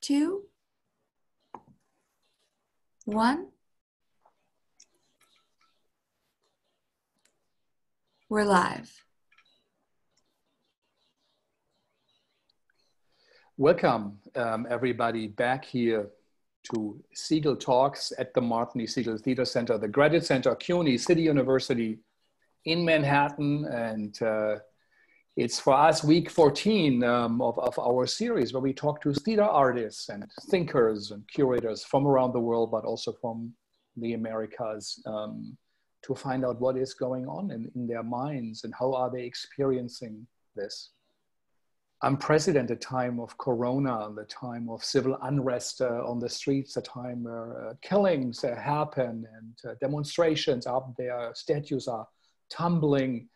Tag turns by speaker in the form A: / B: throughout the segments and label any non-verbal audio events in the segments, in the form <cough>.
A: two, one. We're live.
B: Welcome, um, everybody, back here to Segal Talks at the Martin E. Segal Theater Center, the Graduate Center, CUNY City University in Manhattan. And uh, it's for us week 14 um, of, of our series where we talk to theater artists and thinkers and curators from around the world, but also from the Americas um, to find out what is going on in, in their minds and how are they experiencing this unprecedented time of corona, the time of civil unrest uh, on the streets, a time where uh, killings uh, happen and uh, demonstrations up there, statues are tumbling.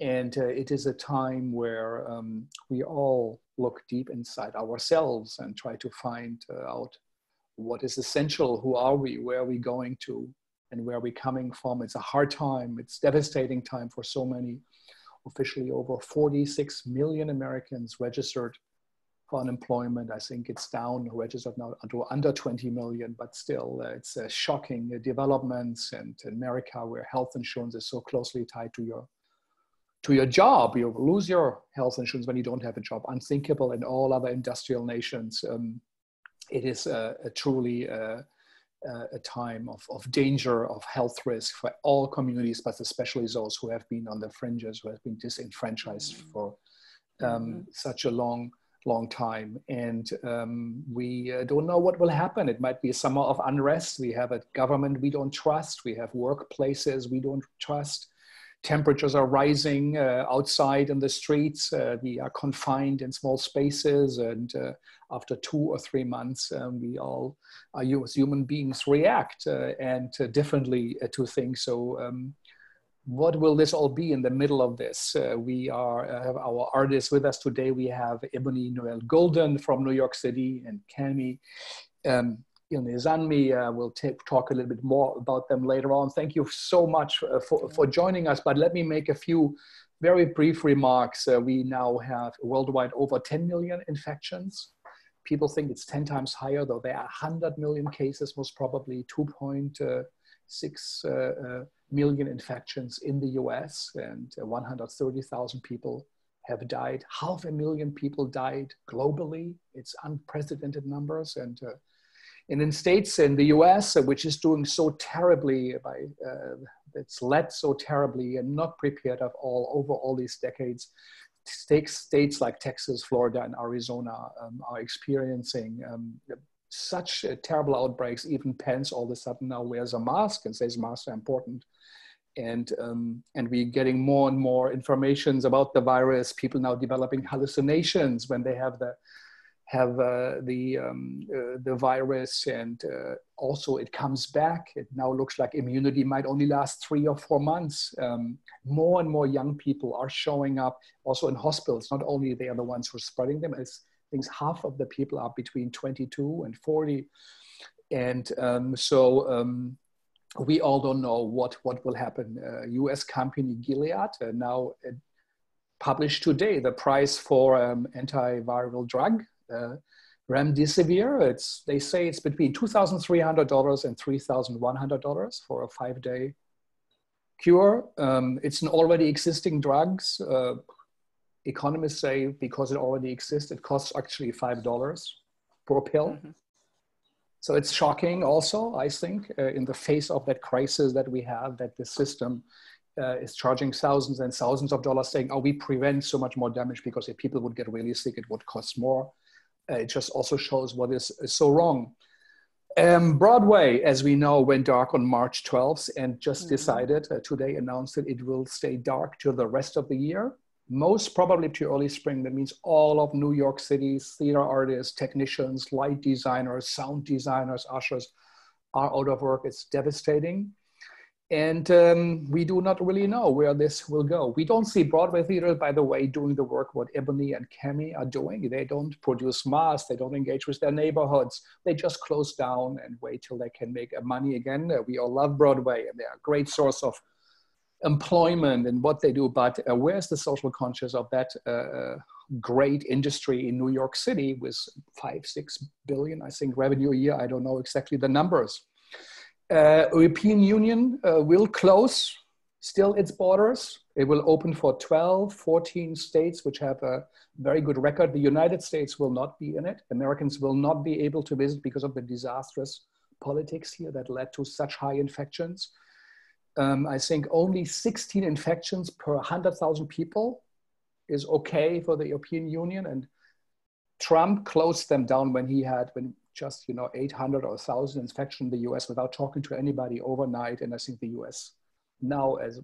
B: And uh, it is a time where um, we all look deep inside ourselves and try to find uh, out what is essential, who are we, where are we going to, and where are we coming from. It's a hard time, it's devastating time for so many officially over 46 million Americans registered for unemployment. I think it's down, registered now to under 20 million, but still uh, it's shocking uh, developments. And in America, where health insurance is so closely tied to your to your job, you lose your health insurance when you don't have a job. Unthinkable in all other industrial nations. Um, it is a, a truly uh, uh, a time of, of danger, of health risk for all communities, but especially those who have been on the fringes, who have been disenfranchised mm-hmm. for um, mm-hmm. such a long, long time. And um, we uh, don't know what will happen. It might be a summer of unrest. We have a government we don't trust. We have workplaces we don't trust temperatures are rising uh, outside in the streets. Uh, we are confined in small spaces, and uh, after two or three months, um, we all, as human beings, react uh, and uh, differently uh, to things. So. Um, what will this all be in the middle of this? we are have our artists with us today. We have Ebony Noelle Golden from New York City and Kemi um, Ilesanmi. Uh, we'll talk a little bit more about them later on. Thank you so much uh, for, for joining us, but let me make a few very brief remarks. Uh, we now have worldwide over 10 million infections. People think it's 10 times higher, though there are 100 million cases, most probably 2.6 uh, uh, million infections in the US, and uh, 130,000 people have died. Half a million people died globally. It's unprecedented numbers, and uh, and in states in the US, uh, which is doing so terribly by, uh, it's led so terribly and not prepared at all over all these decades, states, states like Texas, Florida, and Arizona um, are experiencing um, such uh, terrible outbreaks. Even Pence all of a sudden now wears a mask and says masks are important. And, um, and we're getting more and more informations about the virus, people now developing hallucinations when they have the have uh, the um, uh, the virus, and uh, also it comes back. It now looks like immunity might only last three or four months. Um, more and more young people are showing up also in hospitals. Not only they are the ones who are spreading them, as things half of the people are between 22 and 40, and um, so. Um, we all don't know what, what will happen. U.S. Uh, company Gilead uh, now uh, published today the price for um, antiviral drug uh, remdesivir. It's they say it's between two thousand three hundred dollars and three thousand one hundred dollars for a five day cure. Um, it's an already existing drugs. Uh, economists say because it already exists, it costs actually five dollars per pill. Mm-hmm. So it's shocking, also, I think, uh, in the face of that crisis that we have, that the system uh, is charging thousands and thousands of dollars, saying, "Oh, we prevent so much more damage because if people would get really sick, it would cost more." Uh, it just also shows what is, is so wrong. Um, Broadway, as we know, went dark on March 12th and just mm-hmm. decided uh, today announced that it will stay dark till the rest of the year, most probably to early spring. That means all of New York City's theater artists, technicians, light designers, sound designers, ushers are out of work. It's devastating. And um, we do not really know where this will go. We don't see Broadway theater, by the way, doing the work what Ebony and Kemi are doing. They don't produce masks, they don't engage with their neighborhoods. They just close down and wait till they can make money again. Uh, we all love Broadway and they're a great source of employment and what they do, but uh, where's the social conscience of that, uh, uh great industry in New York City with five, six billion, I think, revenue a year. I don't know exactly the numbers. Uh, European Union uh, will close still its borders. It will open for 12, 14 states which have a very good record. The United States will not be in it. Americans will not be able to visit because of the disastrous politics here that led to such high infections. Um, I think only 16 infections per 100,000 people is okay for the European Union. And Trump closed them down when he had when just you know 800 or 1,000 infections in the U.S. without talking to anybody overnight. And I think the U.S. now as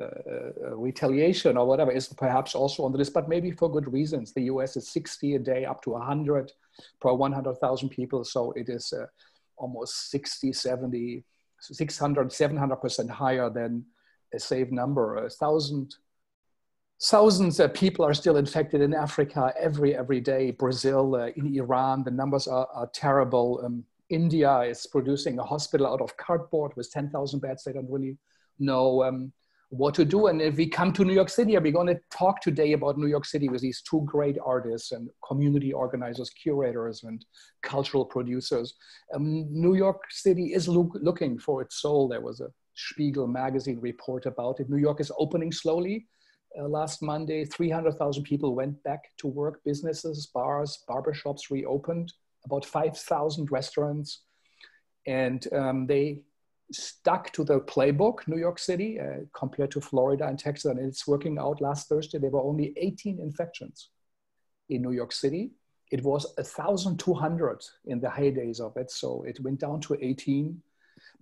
B: uh, uh, retaliation or whatever is perhaps also on the list, but maybe for good reasons. The US is 60 a day, up to 100 per 100,000 people. So it is uh, almost 60, 70, 600, 700% higher than a safe number. A thousand, thousands of people are still infected in Africa every, every day. Brazil, uh, in Iran, the numbers are, are terrible. Um, India is producing a hospital out of cardboard with 10,000 beds. They don't really know um, what to do. And if we come to New York City, we're going to talk today about New York City with these two great artists and community organizers, curators, and cultural producers. Um, New York City is lo looking for its soul. There was a Spiegel magazine report about it. New York is opening slowly. Uh, last Monday, 300,000 people went back to work. Businesses, bars, barbershops reopened. About 5,000 restaurants. And um, they stuck to the playbook, New York City, uh, compared to Florida and Texas. And it's working out last Thursday. There were only 18 infections in New York City. It was 1,200 in the heydays of it. So it went down to 18.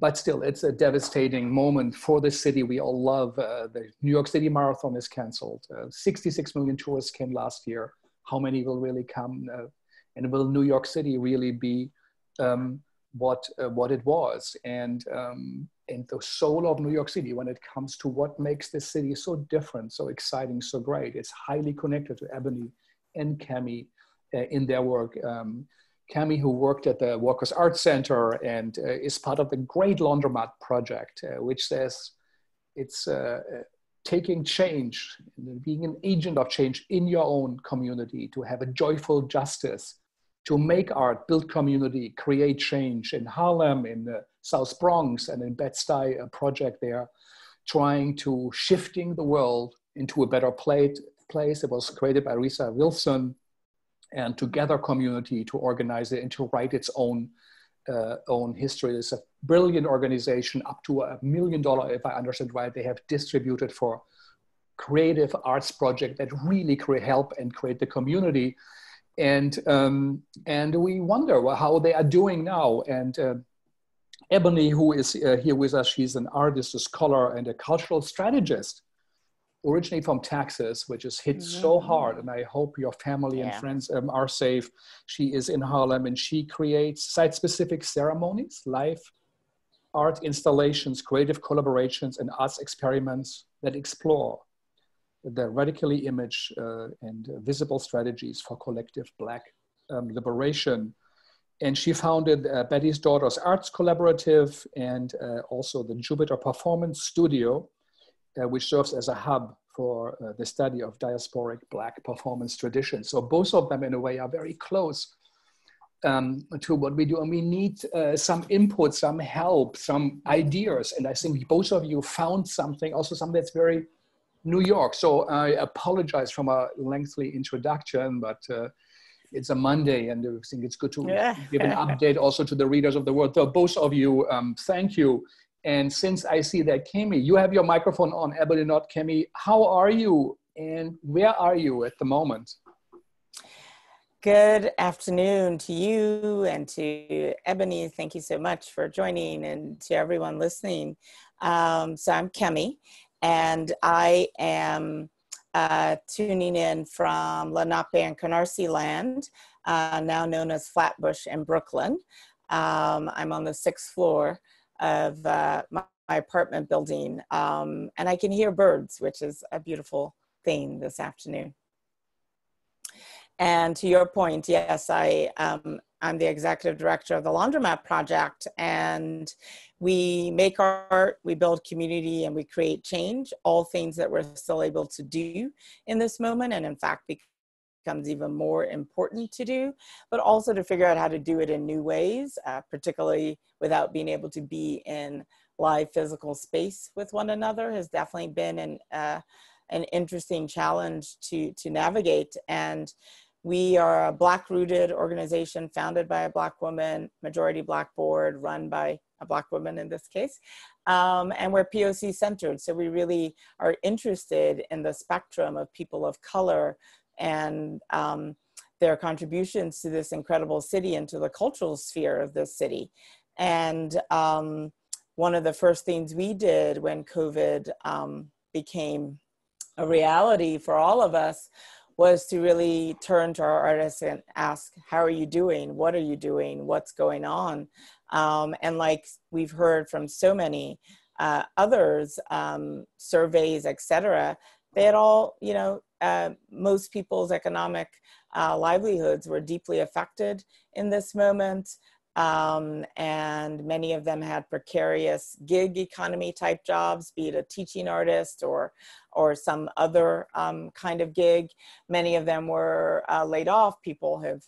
B: But still, it's a devastating moment for the city. We all love uh, the New York City Marathon is canceled. Uh, 66 million tourists came last year. How many will really come? Uh, and will New York City really be um, what uh, what it was and um, and the soul of New York City when it comes to what makes this city so different, so exciting, so great. It's highly connected to Ebony and Kemi uh, in their work. Um, Kemi, who worked at the Walker Art Center and uh, is part of the Great Laundromat Project, uh, which says it's uh, uh, taking change, being an agent of change in your own community to have a joyful justice to make art, build community, create change in Harlem, in the South Bronx, and in Bed-Stuy, a project there, trying to shifting the world into a better place. It was created by Risë Wilson and to gather community, to organize it, and to write its own uh, own history. It's a brilliant organization, up to a million dollar, if I understand right. They have distributed for creative arts project that really create, help and create the community and um, and we wonder how they are doing now. And uh, Ebony, who is uh, here with us, she's an artist, a scholar, and a cultural strategist, originally from Texas, which is hit mm-hmm. so hard. And I hope your family yeah. and friends um, are safe. She is in Harlem, and she creates site-specific ceremonies, live art installations, creative collaborations, and arts experiments that explore the radically image uh, and visible strategies for collective Black um, liberation. And she founded uh, Betty's Daughters Arts Collaborative and uh, also the Jupiter Performance Studio, which serves as a hub for uh, the study of diasporic Black performance traditions. So both of them, in a way, are very close um, to what we do. And we need uh, some input, some help, some ideas. And I think both of you found something, also something that's very New York. So I apologize for my lengthy introduction, but uh, it's a Monday, and I think it's good to yeah. give an update also to the readers of the world. So both of you, um, thank you. And since I see that Kemi, you have your microphone on, Ebony, not Kemi. How are you, and where are you at the moment?
C: Good afternoon to you and to Ebony. Thank you so much for joining, and to everyone listening. Um, so I'm Kemi, and I am uh, tuning in from Lenape and Canarsie land, uh, now known as Flatbush in Brooklyn. Um, I'm on the sixth floor of uh, my, my, apartment building, um, and I can hear birds, which is a beautiful thing this afternoon. And to your point, yes, I um, I'm the executive director of the Laundromat Project, and we make art, we build community, and we create change. All things that we're still able to do in this moment, and in fact, becomes even more important to do, but also to figure out how to do it in new ways, uh, particularly without being able to be in live physical space with one another has definitely been an, uh, an interesting challenge to, to navigate. And we are a Black rooted organization founded by a Black woman, majority Black board, run by a Black woman in this case. Um, and we're POC centered. So we really are interested in the spectrum of people of color and um, their contributions to this incredible city and to the cultural sphere of this city. And um, one of the first things we did when COVID um, became a reality for all of us was to really turn to our artists and ask, How are you doing? What are you doing? What's going on? Um, and like we've heard from so many uh, others, um, surveys, etc., they had all, you know, uh, most people's economic uh, livelihoods were deeply affected in this moment. Um, and many of them had precarious gig economy type jobs, be it a teaching artist or, or some other um, kind of gig. Many of them were uh, laid off. People have,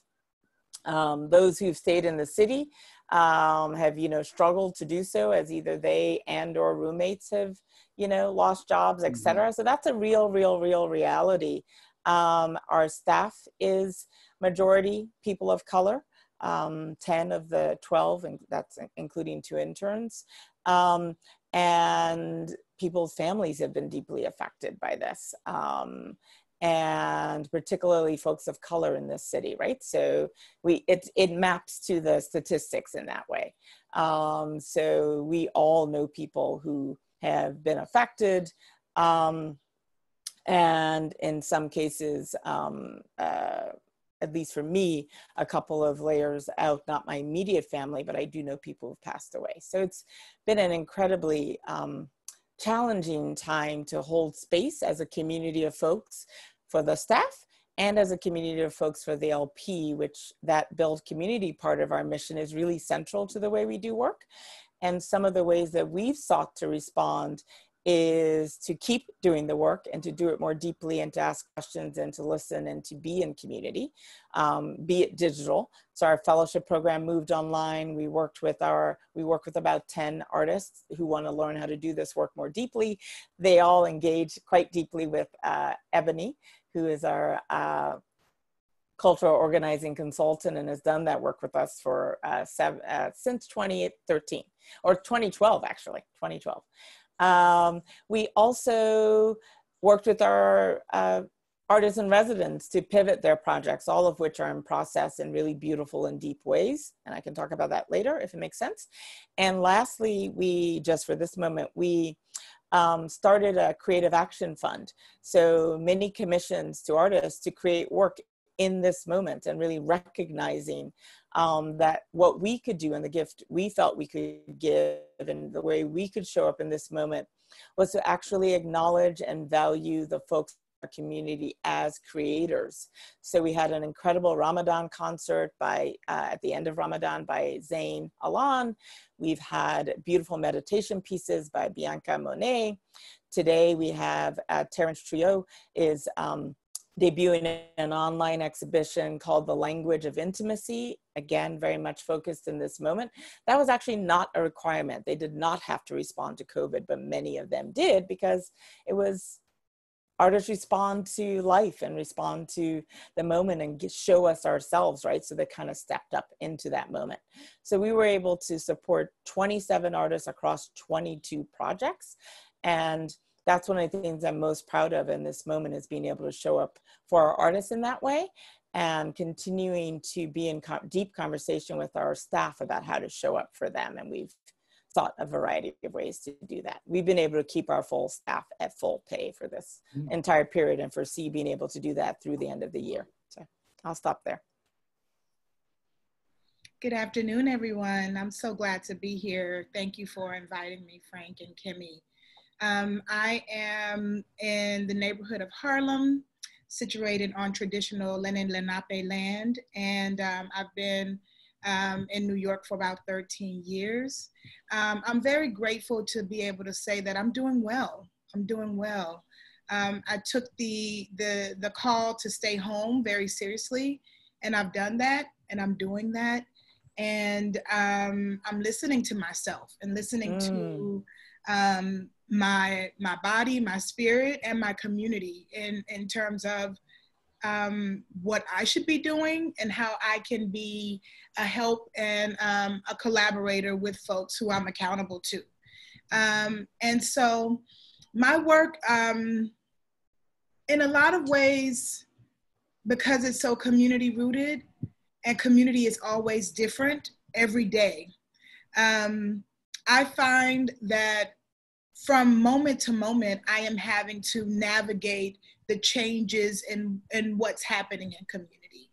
C: um, those who've stayed in the city um, have, you know, struggled to do so as either they and or roommates have, you know, lost jobs, etc. Mm-hmm. So that's a real, real, real reality. Um, our staff is majority people of color um, 10 of the 12, and that's including two interns. Um, and people's families have been deeply affected by this. Um, and particularly folks of color in this city, right? So we it it maps to the statistics in that way. Um, so we all know people who have been affected, um, and in some cases, um, uh, at least for me, a couple of layers out, not my immediate family, but I do know people who've passed away. So it's been an incredibly um, challenging time to hold space as a community of folks for the staff and as a community of folks for the LP, which that build community part of our mission is really central to the way we do work. And some of the ways that we've sought to respond is to keep doing the work and to do it more deeply and to ask questions and to listen and to be in community, um, be it digital. So our fellowship program moved online. We worked with our, we work with about 10 artists who want to learn how to do this work more deeply. They all engage quite deeply with uh, Ebony, who is our uh, cultural organizing consultant and has done that work with us for uh, seven, uh, since 2013 or 2012 actually 2012 um, we also worked with our uh, artists and residents to pivot their projects, all of which are in process in really beautiful and deep ways. And I can talk about that later if it makes sense. And lastly, we, just for this moment, we um, started a creative action fund. So many commissions to artists to create work in this moment and really recognizing um, that what we could do and the gift we felt we could give and the way we could show up in this moment was to actually acknowledge and value the folks in our community as creators. So we had an incredible Ramadan concert by uh, at the end of Ramadan by Zain Alam. We've had beautiful meditation pieces by Bianca Monet. Today we have uh, Terence Trio is um, debuting an online exhibition called The Language of Intimacy, again, very much focused in this moment. That was actually not a requirement. They did not have to respond to COVID, but many of them did because it was artists respond to life and respond to the moment and show us ourselves, right? So they kind of stepped up into that moment. So we were able to support 27 artists across 22 projects. And that's one of the things I'm most proud of in this moment is being able to show up for our artists in that way and continuing to be in co- deep conversation with our staff about how to show up for them. And we've thought a variety of ways to do that. We've been able to keep our full staff at full pay for this mm-hmm. entire period and foresee being able to do that through the end of the year. So I'll stop there.
D: Good afternoon, everyone. I'm so glad to be here. Thank you for inviting me, Frank and Kemi. Um, I am in the neighborhood of Harlem, situated on traditional Lenni Lenape land, and um, I've been um, in New York for about 13 years. Um, I'm very grateful to be able to say that I'm doing well. I'm doing well. um, I took the, the, the call to stay home very seriously, and I've done that, and I'm doing that. And um, I'm listening to myself and listening mm. to um, my my body, my spirit, and my community in in terms of um, what I should be doing and how I can be a help and um, a collaborator with folks who I'm accountable to. Um, and so my work, um, in a lot of ways, because it's so community rooted and community is always different every day, um, I find that from moment to moment, I am having to navigate the changes in, in what's happening in community.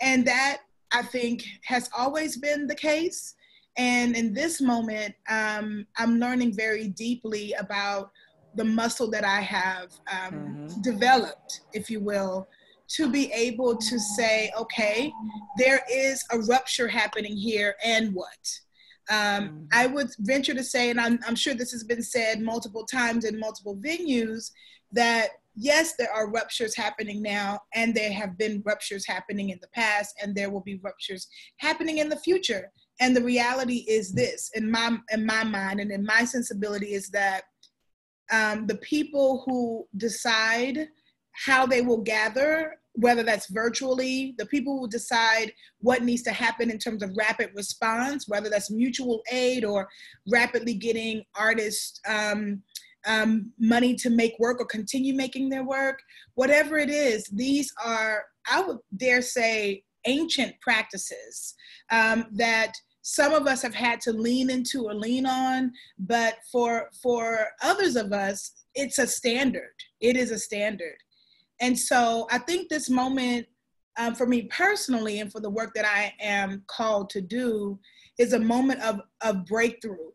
D: And that I think has always been the case. And in this moment, um, I'm learning very deeply about the muscle that I have um, mm-hmm. developed, if you will, to be able to say, okay, there is a rupture happening here, and what? Um, mm-hmm. I would venture to say, and I'm, I'm, sure this has been said multiple times in multiple venues, that yes, there are ruptures happening now, and there have been ruptures happening in the past, and there will be ruptures happening in the future. And the reality is this, in my in my mind and in my sensibility, is that um, the people who decide how they will gather whether that's virtually, the people who decide what needs to happen in terms of rapid response, whether that's mutual aid or rapidly getting artists um, um, money to make work or continue making their work, whatever it is, these are, I would dare say, ancient practices um, that some of us have had to lean into or lean on, but for for others of us, it's a standard. It is a standard. And so I think this moment um, for me personally and for the work that I am called to do is a moment of, of breakthrough,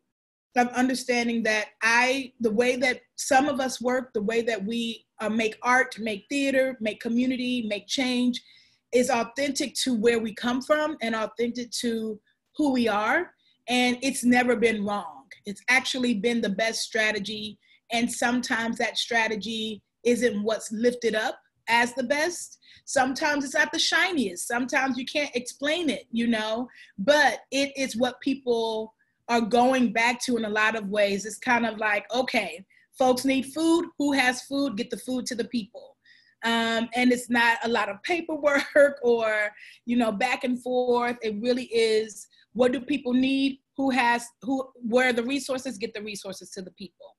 D: of understanding that I, the way that some of us work, the way that we uh, make art, make theater, make community, make change, is authentic to where we come from and authentic to who we are. And it's never been wrong. It's actually been the best strategy. And sometimes that strategy isn't what's lifted up as the best. Sometimes it's not the shiniest. Sometimes you can't explain it, you know, but it is what people are going back to in a lot of ways. It's kind of like, okay, folks need food. Who has food? Get the food to the people. Um, and it's not a lot of paperwork <laughs> or, you know, back and forth. It really is what do people need? Who has, who, where the resources? Get the resources to the people.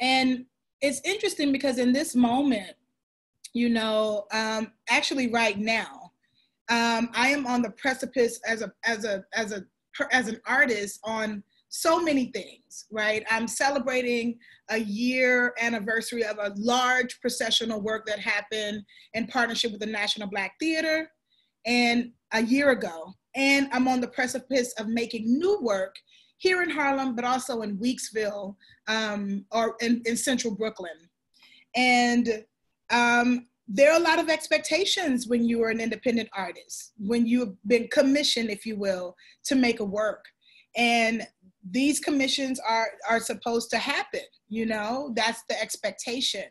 D: And it's interesting because in this moment, you know, um, actually right now, um, I am on the precipice as a as a as a as an artist on so many things, right? I'm celebrating a year anniversary of a large processional work that happened in partnership with the National Black Theater and a year ago. And I'm on the precipice of making new work here in Harlem, but also in Weeksville um, or in, in central Brooklyn. And um, there are a lot of expectations when you are an independent artist, when you've been commissioned, if you will, to make a work. And these commissions are, are supposed to happen, you know, that's the expectation.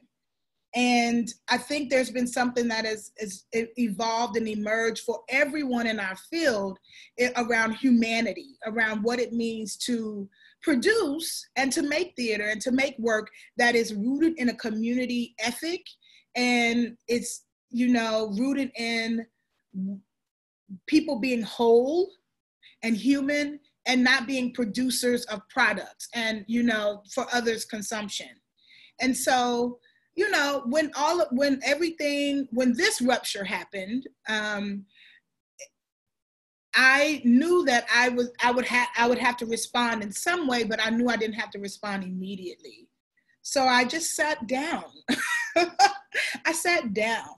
D: And I think there's been something that has, has evolved and emerged for everyone in our field around humanity, around what it means to produce and to make theater and to make work that is rooted in a community ethic and it's, you know, rooted in people being whole and human and not being producers of products and, you know, for others' consumption. And so, you know, when all of when everything when this rupture happened, um, I knew that I was I would have I would have to respond in some way, but I knew I didn't have to respond immediately. So I just sat down. <laughs> I sat down,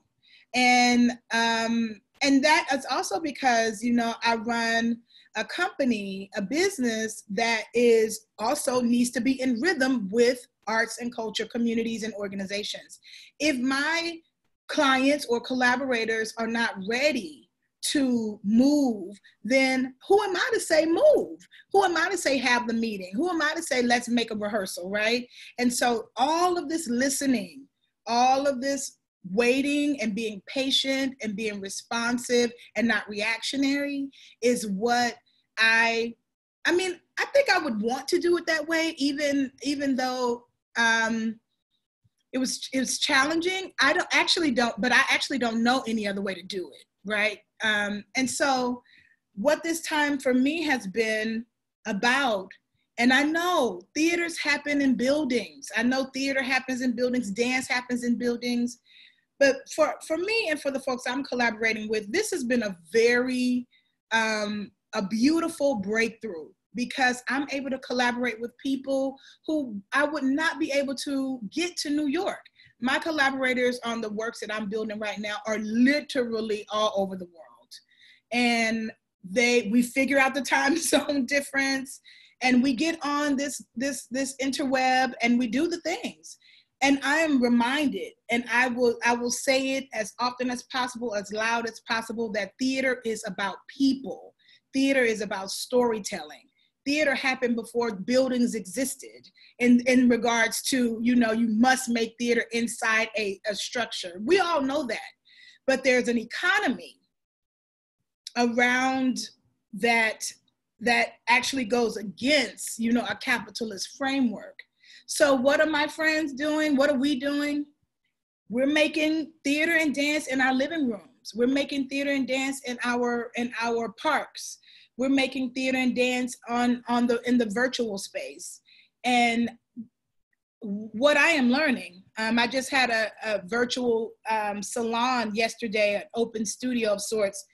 D: and um, and that is also because you know I run a company, a business that is also needs to be in rhythm with arts and culture communities and organizations. If my clients or collaborators are not ready to move, then who am I to say move? Who am I to say have the meeting? Who am I to say let's make a rehearsal, right? And so all of this listening, all of this waiting and being patient and being responsive and not reactionary is what I I mean, I think I would want to do it that way even even though um it was it was challenging. I don't actually don't but I actually don't know any other way to do it, right? Um and so what this time for me has been about and I know theaters happen in buildings. I know theater happens in buildings, dance happens in buildings. But for, for me and for the folks I'm collaborating with, this has been a very, um, a beautiful breakthrough because I'm able to collaborate with people who I would not be able to get to New York. My collaborators on the works that I'm building right now are literally all over the world. And they we figure out the time <laughs> zone difference and we get on this this this interweb and we do the things. And i am reminded and i will i will say it as often as possible as loud as possible that theater is about people. Theater is about storytelling. Theater happened before buildings existed in in regards to you know you must make theater inside a, a structure. We all know that. But there's an economy around that that actually goes against you know a capitalist framework. So what are my friends doing? What are we doing? We're making theater and dance in our living rooms. We're making theater and dance in our in our parks. We're making theater and dance on on the in the virtual space. And what i am learning um, i just had a, a virtual um, salon yesterday an open studio of sorts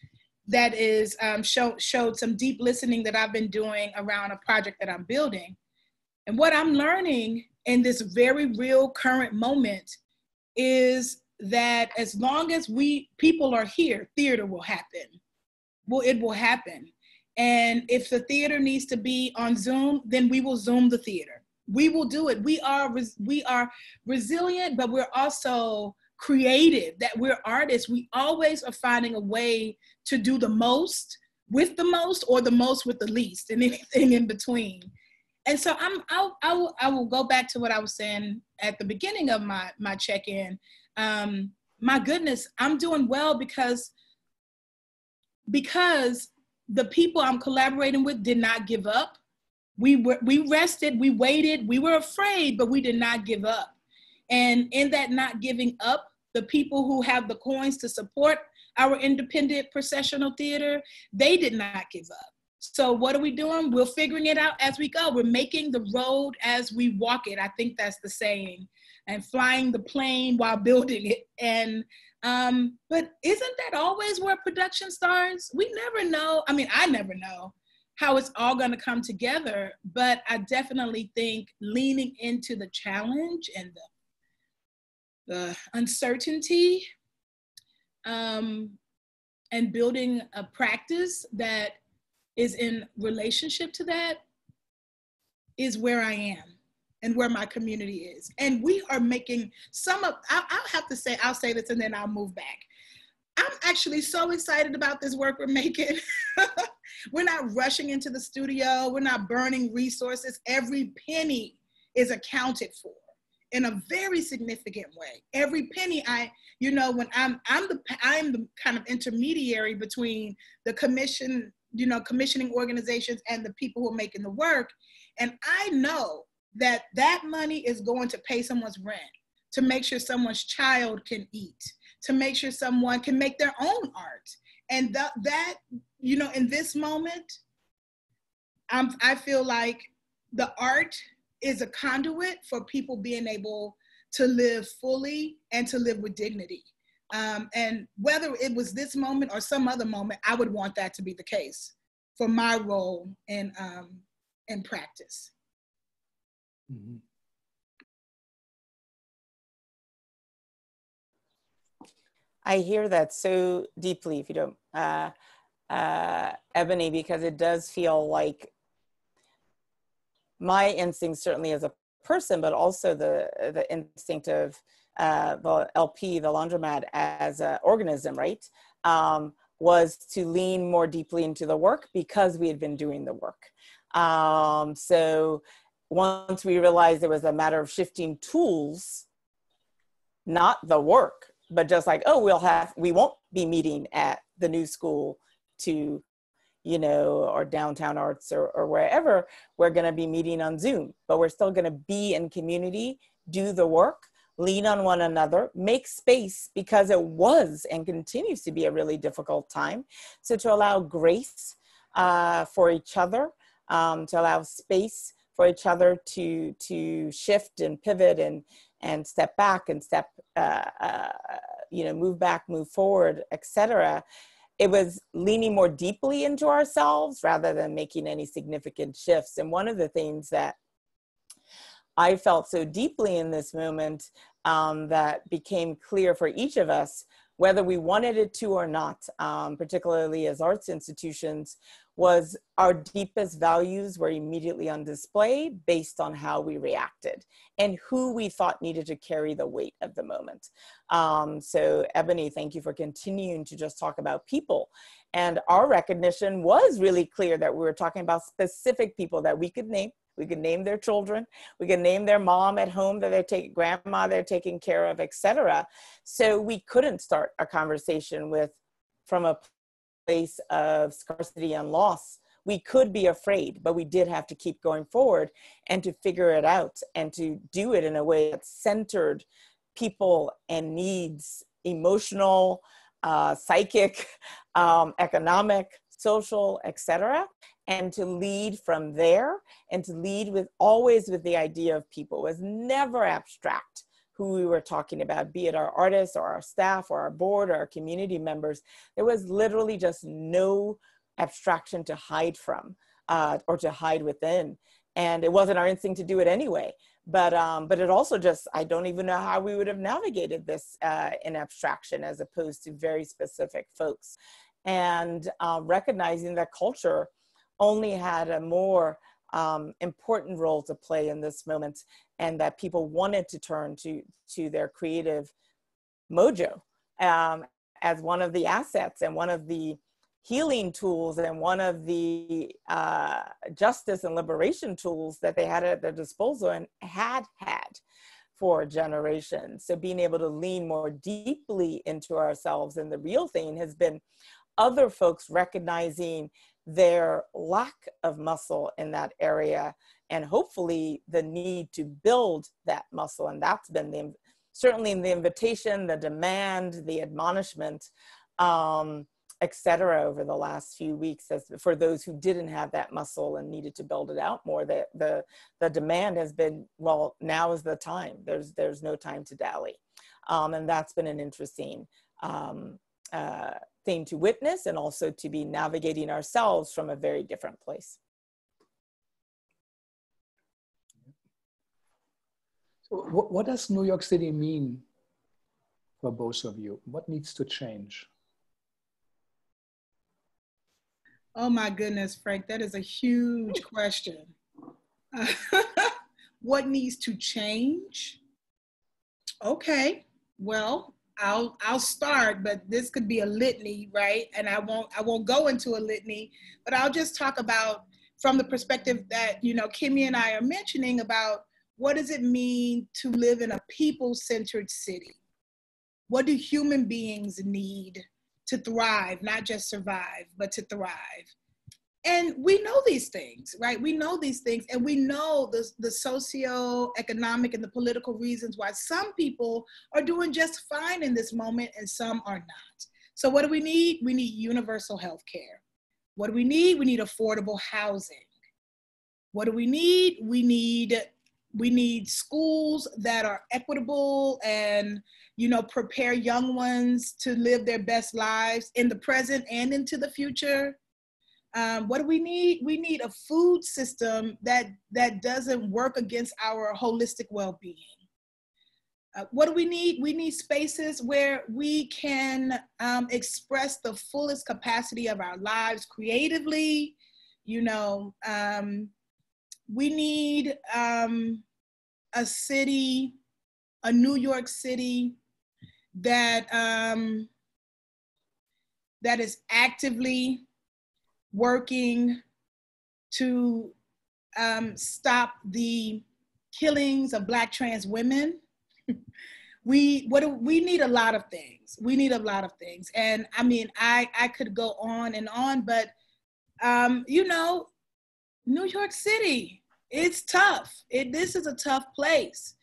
D: that is um, show, showed some deep listening that I've been doing around a project that I'm building. And what I'm learning in this very real current moment is that as long as we people are here, theater will happen. Well, it will happen. And if the theater needs to be on Zoom, then we will Zoom the theater. We will do it. We are we are resilient, but we're also creative, that we're artists, we always are finding a way to do the most with the most or the most with the least and <laughs> anything in between. And so I'm I'll, I will, I will go back to what I was saying at the beginning of my my check-in. Um, my goodness, I'm doing well because because the people I'm collaborating with did not give up. We were we rested, we waited, we were afraid, but we did not give up. And in that not giving up, the people who have the coins to support our independent processional theater, they did not give up. So what are we doing? We're figuring it out as we go. We're making the road as we walk it. I think that's the saying. And flying the plane while <laughs> building it. And um, but isn't that always where production starts? We never know. I mean, I never know how it's all going to come together, but I definitely think leaning into the challenge and the the uncertainty um, and building a practice that is in relationship to that is where I am and where my community is. And we are making some of, I'll, I'll have to say, I'll say this and then I'll move back. I'm actually so excited about this work we're making. <laughs> we're not rushing into the studio, we're not burning resources. Every penny is accounted for in a very significant way. Every penny I, you know, when I'm I'm the I'm the kind of intermediary between the commission, you know, commissioning organizations and the people who are making the work, and I know that that money is going to pay someone's rent, to make sure someone's child can eat, to make sure someone can make their own art, and that that you know, in this moment, I'm I feel like the art is a conduit for people being able to live fully and to live with dignity. Um, and whether it was this moment or some other moment, I would want that to be the case for my role in um, in practice. Mm-hmm.
C: I hear that so deeply, if you don't, uh, uh, Ebony, because it does feel like my instinct certainly as a person, but also the the instinct of uh, the LP, the laundromat as an organism, right, um, was to lean more deeply into the work because we had been doing the work. Um, so once we realized it was a matter of shifting tools, not the work, but just like, oh, we'll have, we won't be meeting at the new school to, you know, or downtown arts or, or wherever, we're going to be meeting on Zoom, but we're still going to be in community, do the work, lean on one another, make space because it was and continues to be a really difficult time. So to allow grace uh, for each other, um, to allow space for each other to to shift and pivot and and step back and step uh, uh, you know move back move forward etc it was leaning more deeply into ourselves rather than making any significant shifts. And one of the things that i felt so deeply in this moment um, that became clear for each of us whether we wanted it to or not um, particularly as arts institutions was our deepest values were immediately on display based on how we reacted and who we thought needed to carry the weight of the moment. Um, so, Ebony, thank you for continuing to just talk about people. And our recognition was really clear that we were talking about specific people that we could name. We could name their children. We could name their mom at home that they're taking, grandma they're taking care of, etc. So we couldn't start a conversation with from a place of scarcity and loss we could be afraid, but we did have to keep going forward and to figure it out and to do it in a way that centered people and needs emotional, uh, psychic, <laughs> um, economic, social, etc. And to lead from there and to lead with always with the idea of people it was never abstract who we were talking about, be it our artists or our staff or our board or our community members. There was literally just no abstraction to hide from uh, or to hide within. And it wasn't our instinct to do it anyway. But, um, but it also just, I don't even know how we would have navigated this uh, in abstraction as opposed to very specific folks. And uh, recognizing that culture only had a more um, important role to play in this moment and that people wanted to turn to to their creative mojo um, as one of the assets and one of the healing tools and one of the uh, justice and liberation tools that they had at their disposal and had had for generations. So being able to lean more deeply into ourselves and the real thing has been other folks recognizing their lack of muscle in that area and hopefully the need to build that muscle. And that's been the certainly the invitation the demand the admonishment um, etc over the last few weeks as for those who didn't have that muscle and needed to build it out more the the the demand has been well now is the time. There's there's no time to dally. Um, and that's been an interesting um, uh, thing to witness and also to be navigating ourselves from a very different place.
B: So what, what does New York City mean for both of you? What needs to change?
D: Oh my goodness, Frank, that is a huge question. <laughs> what needs to change? Okay, well, I'll I'll start, but this could be a litany, right? And I won't I won't go into a litany, but I'll just talk about from the perspective that you know Kemi and I are mentioning about what does it mean to live in a people-centered city? What do human beings need to thrive, not just survive, but to thrive? And we know these things right? We know these things and we know the, the socio-economic and the political reasons why some people are doing just fine in this moment and some are not. So what do we need? We need universal health care what do we need? We need affordable housing. What do we need? We need we need schools that are equitable and you know prepare young ones to live their best lives in the present and into the future um, what do we need? We need a food system that that doesn't work against our holistic well-being. Uh, what do we need? We need spaces where we can um, express the fullest capacity of our lives creatively. You know, um, we need um, a city, a New York City that um, that is actively working to um, stop the killings of Black trans women. <laughs> we what do, we need a lot of things. We need a lot of things, and I mean, I I could go on and on, but um, you know, New York City, it's tough. It this is a tough place,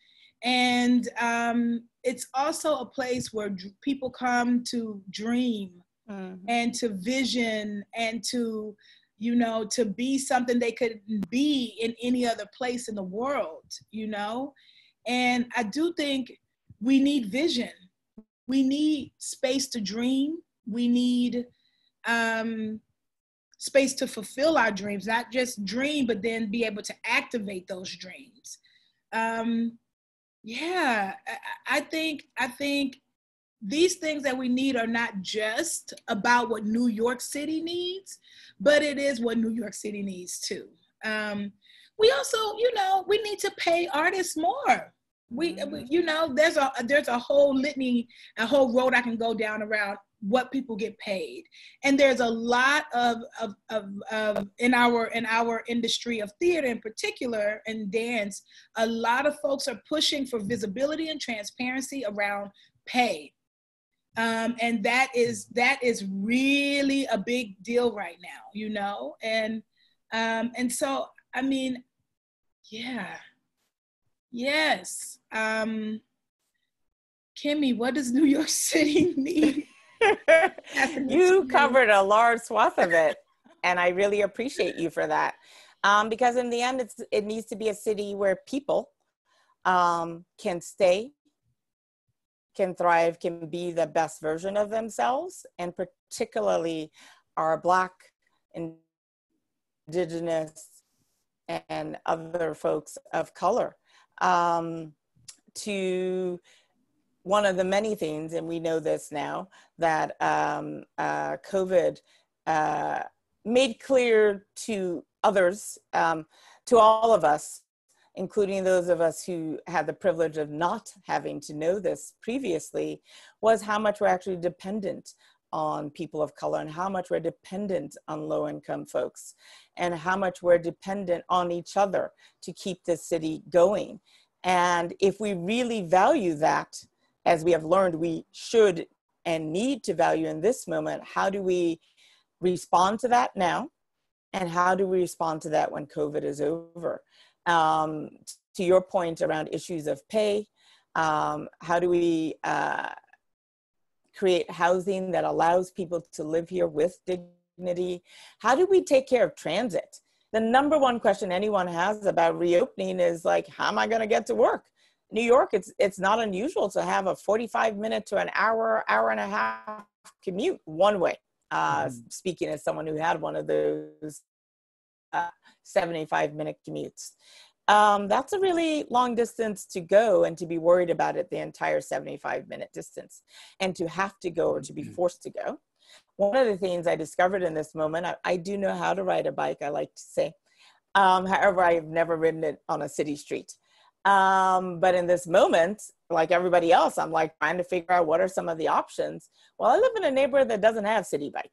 D: and um, it's also a place where people come to dream
C: Mhm.
D: and to vision and to you know to be something they could be in any other place in the world you know? And i do think we need vision. We need space to dream. We need um space to fulfill our dreams not just dream but then be able to activate those dreams. Um yeah i, I think i think these things that we need are not just about what New York City needs, but it is what New York City needs too. Um, we also, you know, we need to pay artists more. We, we- you know, there's a there's a whole litany, a whole road I can go down around what people get paid, and there's a lot of of, of, of in our in our industry of theater in particular and dance, a lot of folks are pushing for visibility and transparency around pay um, and that is that is really a big deal right now you know? And um, and so i mean yeah. Yes um, Kemi what does new york <laughs> city need <laughs>
C: you covered a large swath of it, and I really appreciate you for that. Um, because in the end, it's it needs to be a city where people um, can stay, can thrive, can be the best version of themselves, and particularly our Black, Indigenous, and other folks of color. Um, to one of the many things, and we know this now, that um, uh, COVID uh, made clear to others, um, to all of us, including those of us who had the privilege of not having to know this previously, was how much we're actually dependent on people of color and how much we're dependent on low income folks and how much we're dependent on each other to keep this city going. And if we really value that, as we have learned we should and need to value in this moment, how do we respond to that now? And how do we respond to that when COVID is over? Um, to your point around issues of pay, um, how do we uh, create housing that allows people to live here with dignity? How do we take care of transit? The number one question anyone has about reopening is like, how am I going to get to work? New York, it's it's not unusual to have a 45 minute to an hour, hour and a half commute one way. Uh,
B: Mhm.
C: Speaking as someone who had one of those uh, 75 minute commutes, um, that's a really long distance to go and to be worried about it the entire 75 minute distance, and to have to go or to be forced to go. One of the things I discovered in this moment, I, I do know how to ride a bike. I like to say. Um, however, I've never ridden it on a city street. Um, but in this moment, like everybody else, I'm like trying to figure out what are some of the options. Well, I live in a neighborhood that doesn't have Citi Bike.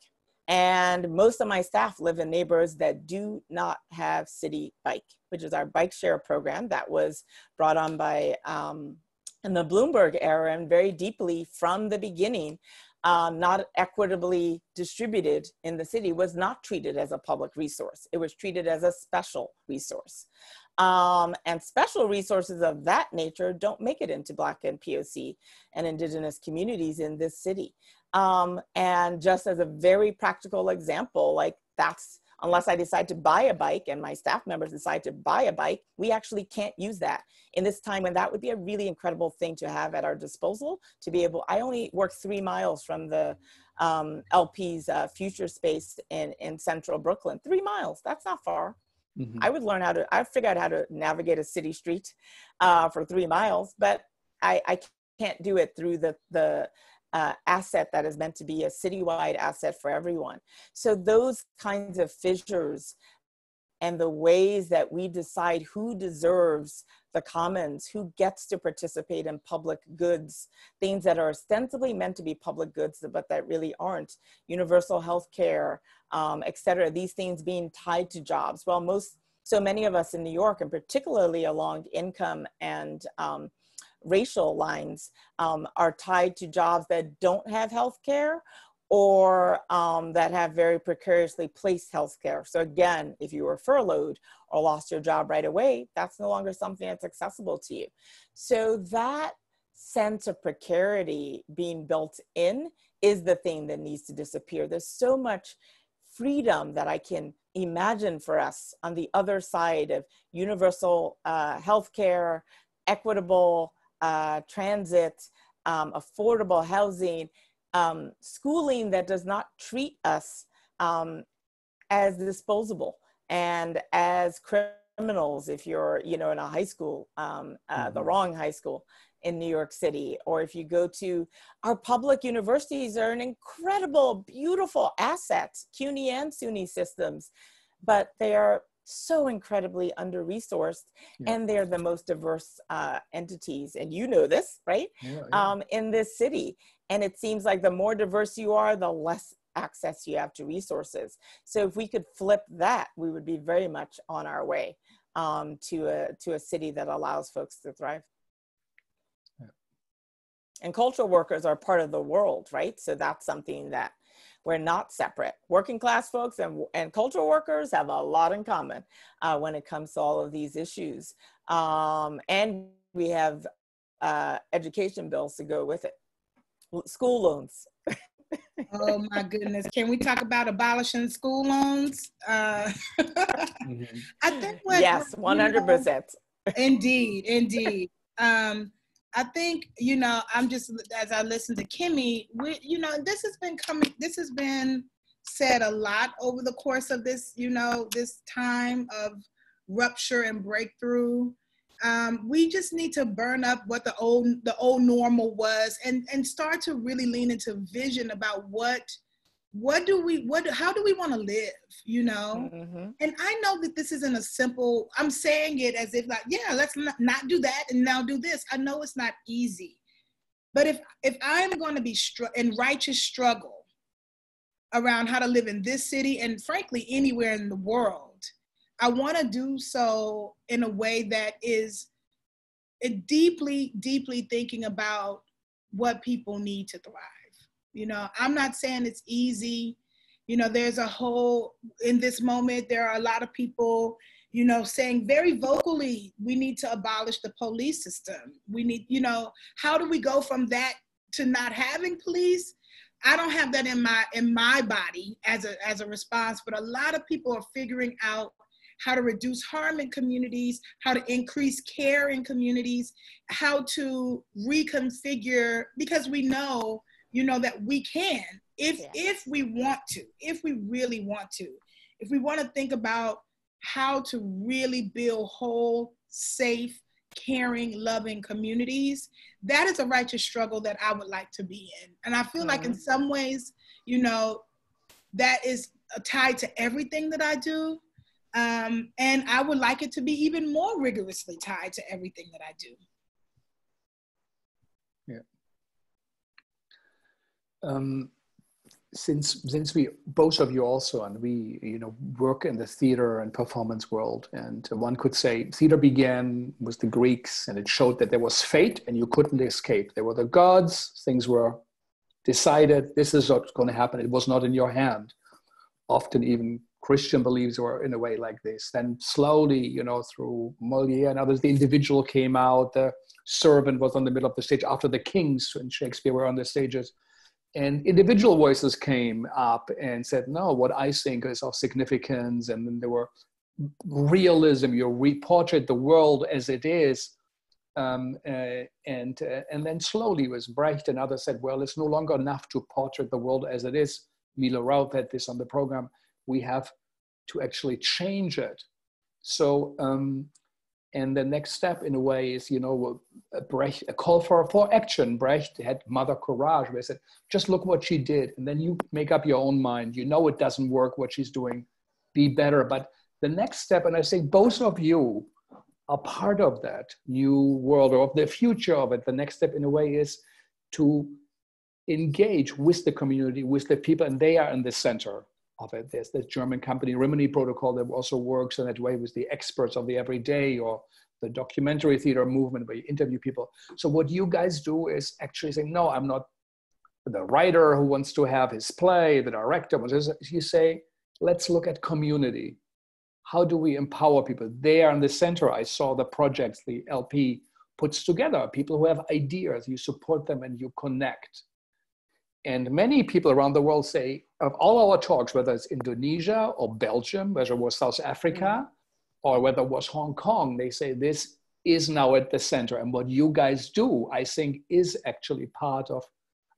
C: And most of my staff live in neighborhoods that do not have Citi Bike, which is our bike share program that was brought on by um, in the Bloomberg era and very deeply from the beginning, um, not equitably distributed in the city, was not treated as a public resource. It was treated as a special resource. Um, and special resources of that nature don't make it into Black and POC and Indigenous communities in this city. Um, and just as a very practical example, like that's unless I decide to buy a bike and my staff members decide to buy a bike, we actually can't use that in this time when that would be a really incredible thing to have at our disposal to be able. I only work three miles from the um, LP's uh, future space in, in central Brooklyn. Three miles, that's not far.
B: Mhm.
C: I would learn how to, I figured out how to navigate a city street uh, for three miles, but I, I can't do it through the, the uh, asset that is meant to be a citywide asset for everyone. So those kinds of fissures and the ways that we decide who deserves the commons, who gets to participate in public goods, things that are ostensibly meant to be public goods, but that really aren't, universal health care, um, et cetera, these things being tied to jobs. Well, most, so many of us in New York, and particularly along income and um, racial lines um, are tied to jobs that don't have health care or um, that have very precariously placed health care. So again, if you were furloughed or lost your job right away, that's no longer something that's accessible to you. So that sense of precarity being built in is the thing that needs to disappear. There's so much freedom that I can imagine for us on the other side of universal uh, health care, equitable uh, transit, um, affordable housing, um, schooling that does not treat us um, as disposable and as criminals if you're you know in a high school um, uh, mm-hmm. the wrong high school in new york city or if you go to our public universities are an incredible beautiful asset cuny and suny systems but they are so incredibly under resourced yeah. and they're the most diverse uh, entities and you know this right yeah, yeah. Um, in this city and it seems like the more diverse you are, the less access you have to resources. So if we could flip that, we would be very much on our way um, to, a, to a city that allows folks to thrive. And cultural workers are part of the world, right? So that's something that we're not separate. Working class folks and, and cultural workers have a lot in common uh, when it comes to all of these issues. Um, and we have uh, education bills to go with it school loans.
D: oh my goodness. Can we talk about abolishing school loans? Uh,
C: mm-hmm. <laughs> I think what, Yes, 100%. You know,
D: indeed, indeed. Um, I think, you know, I'm just, as I listen to Kemi, we, you know, this has been coming, this has been said a lot over the course of this, you know, this time of rupture and breakthrough. Um, we just need to burn up what the old the old normal was and and start to really lean into vision about what what do we what how do we want to live you know mm-hmm. and i know that this isn't a simple i'm saying it as if like yeah let's not, not do that and now do this i know it's not easy but if if i'm going to be str- in righteous struggle around how to live in this city and frankly anywhere in the world I want to do so in a way that is deeply, deeply thinking about what people need to thrive. You know, I'm not saying it's easy. You know, there's a whole, in this moment, there are a lot of people, you know, saying very vocally, we need to abolish the police system. We need, you know, how do we go from that to not having police? I don't have that in my in my body as a as a response, but a lot of people are figuring out how to reduce harm in communities, how to increase care in communities, how to reconfigure, because we know, you know, that we can if yeah. if we want to, if we really want to, if we want to think about how to really build whole, safe, caring, loving communities, that is a righteous struggle that I would like to be in. And I feel mm-hmm. like in mm-hmm. some ways, you know, that is tied to everything that I do. Um, and I would like it to be even more rigorously tied to everything that I do.
B: Yeah. Um, since since we both of you also and we you know work in the theater and performance world and one could say theater began with the greeks and it showed that there was fate and you couldn't escape there were the gods things were decided this is what's going to happen it was not in your hand often even Christian beliefs were in a way like this. Then slowly, you know, through Moliere and others, the individual came out. The servant was on the middle of the stage after the kings and Shakespeare were on the stages. And individual voices came up and said, no, what I think is of significance. And then there were realism, you reportrait the world as it is. Um, uh, and, uh, and then slowly was Brecht and others said, well, it's no longer enough to portrait the world as it is. Milo Rau had this on the program we have to actually change it. So, um, and the next step in a way is, you know, a, Brecht, a call for, for action. Brecht had Mother Courage, where he said, just look what she did. And then you make up your own mind. You know it doesn't work what she's doing. Be better. But the next step, and I say both of you are part of that new world or of the future of it. The next step in a way is to engage with the community, with the people, and they are in the center of it. There's the German company Rimini Protokoll that also works in that way with the experts of the everyday or the documentary theater movement where you interview people. So what you guys do is actually say, no, I'm not the writer who wants to have his play, the director. You say, let's look at community. How do we empower people? There in the center, I saw the projects the LP puts together, people who have ideas, you support them and you connect. And many people around the world say, of all our talks, whether it's Indonesia or Belgium, whether it was South Africa, mm-hmm. or whether it was Hong Kong, they say this is now at the center. And what you guys do, I think, is actually part of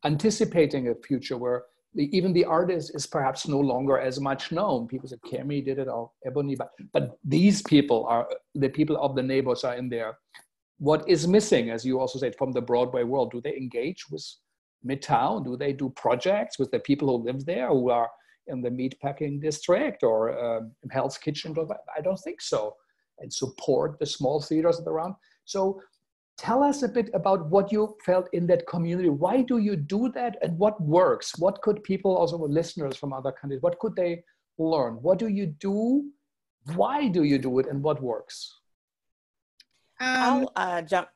B: anticipating a future where the, even the artist is perhaps no longer as much known. People said Kemi did it or Ebony, but, but these people are the people of the neighbors are in there. What is missing, as you also said, from the Broadway world? Do they engage with Midtown? Do they do projects with the people who live there who are in the meatpacking district or um, Hell's Kitchen? I don't think so. And support the small theaters around. So tell us a bit about what you felt in that community. Why do you do that and what works? What could people, also listeners from other countries, what could they learn? What do you do? Why do you do it and what works?
C: Um, I'll uh, jump.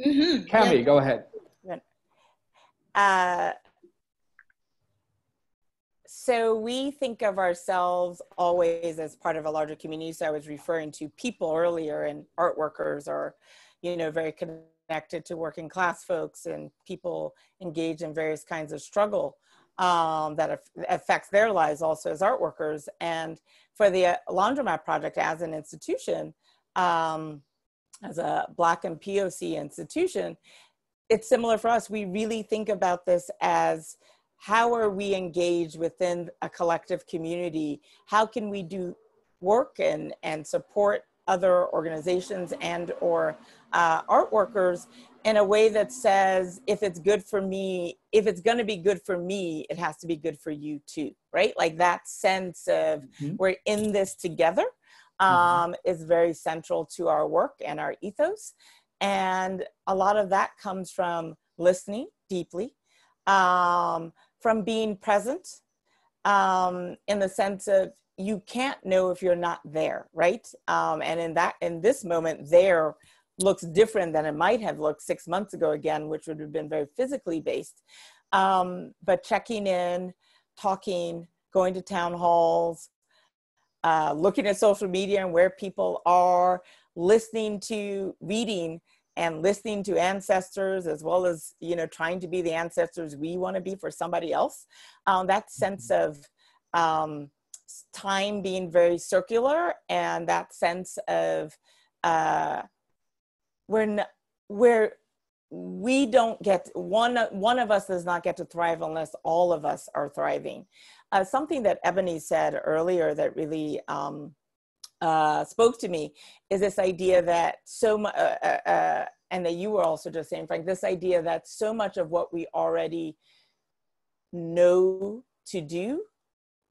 B: Mm-hmm. Kemi, yeah. go ahead.
C: Uh, so we think of ourselves always as part of a larger community. So I was referring to people earlier and art workers are, you know, very connected to working class folks and people engaged in various kinds of struggle um, that affects their lives also as art workers. And for the uh, Laundromat Project as an institution, um, as a Black and POC institution, it's similar for us. We really think about this as how are we engaged within a collective community? How can we do work and, and support other organizations and or uh, art workers in a way that says if it's good for me if it's going to be good for me it has to be good for you too right like that sense of mm-hmm. we're in this together mm-hmm. um, mm-hmm. is very central to our work and our ethos and a lot of that comes from listening deeply, um, from being present um, in the sense of you can't know if you're not there, right? Um, and in that, in this moment, there looks different than it might have looked six months ago again, which would have been very physically based. Um, but checking in, talking, going to town halls, uh, looking at social media and where people are, listening to reading and listening to ancestors as well as you know trying to be the ancestors we want to be for somebody else um, that sense mm-hmm. of um, time being very circular and that sense of uh, we're where we don't get one one of us does not get to thrive unless all of us are thriving uh, something that ebony said earlier that really um, uh, spoke to me is this idea that so much, uh, uh, uh, and that you were also just saying, Frank, this idea that so much of what we already know to do,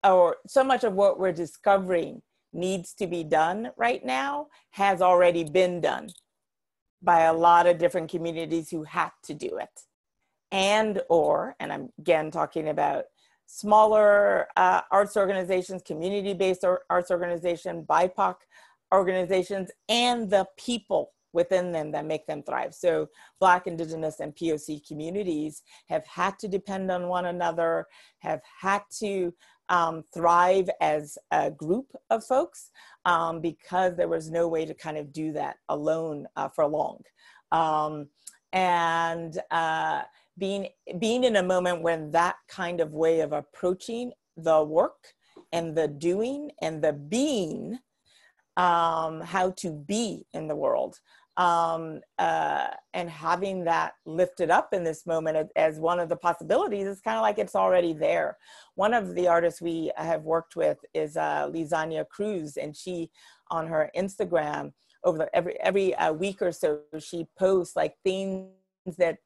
C: or so much of what we're discovering needs to be done right now, has already been done by a lot of different communities who had to do it. And, or, and I'm again talking about smaller uh, arts organizations, community-based arts organizations, BIPOC organizations, and the people within them that make them thrive. So Black, Indigenous, and POC communities have had to depend on one another, have had to um, thrive as a group of folks um, because there was no way to kind of do that alone uh, for long. Um, and uh, being being in a moment when that kind of way of approaching the work and the doing and the being um, how to be in the world um, uh, and having that lifted up in this moment as one of the possibilities is kind of like it's already there. One of the artists we have worked with is uh, Lizania Cruz, and she on her Instagram over the, every every uh, week or so she posts like things that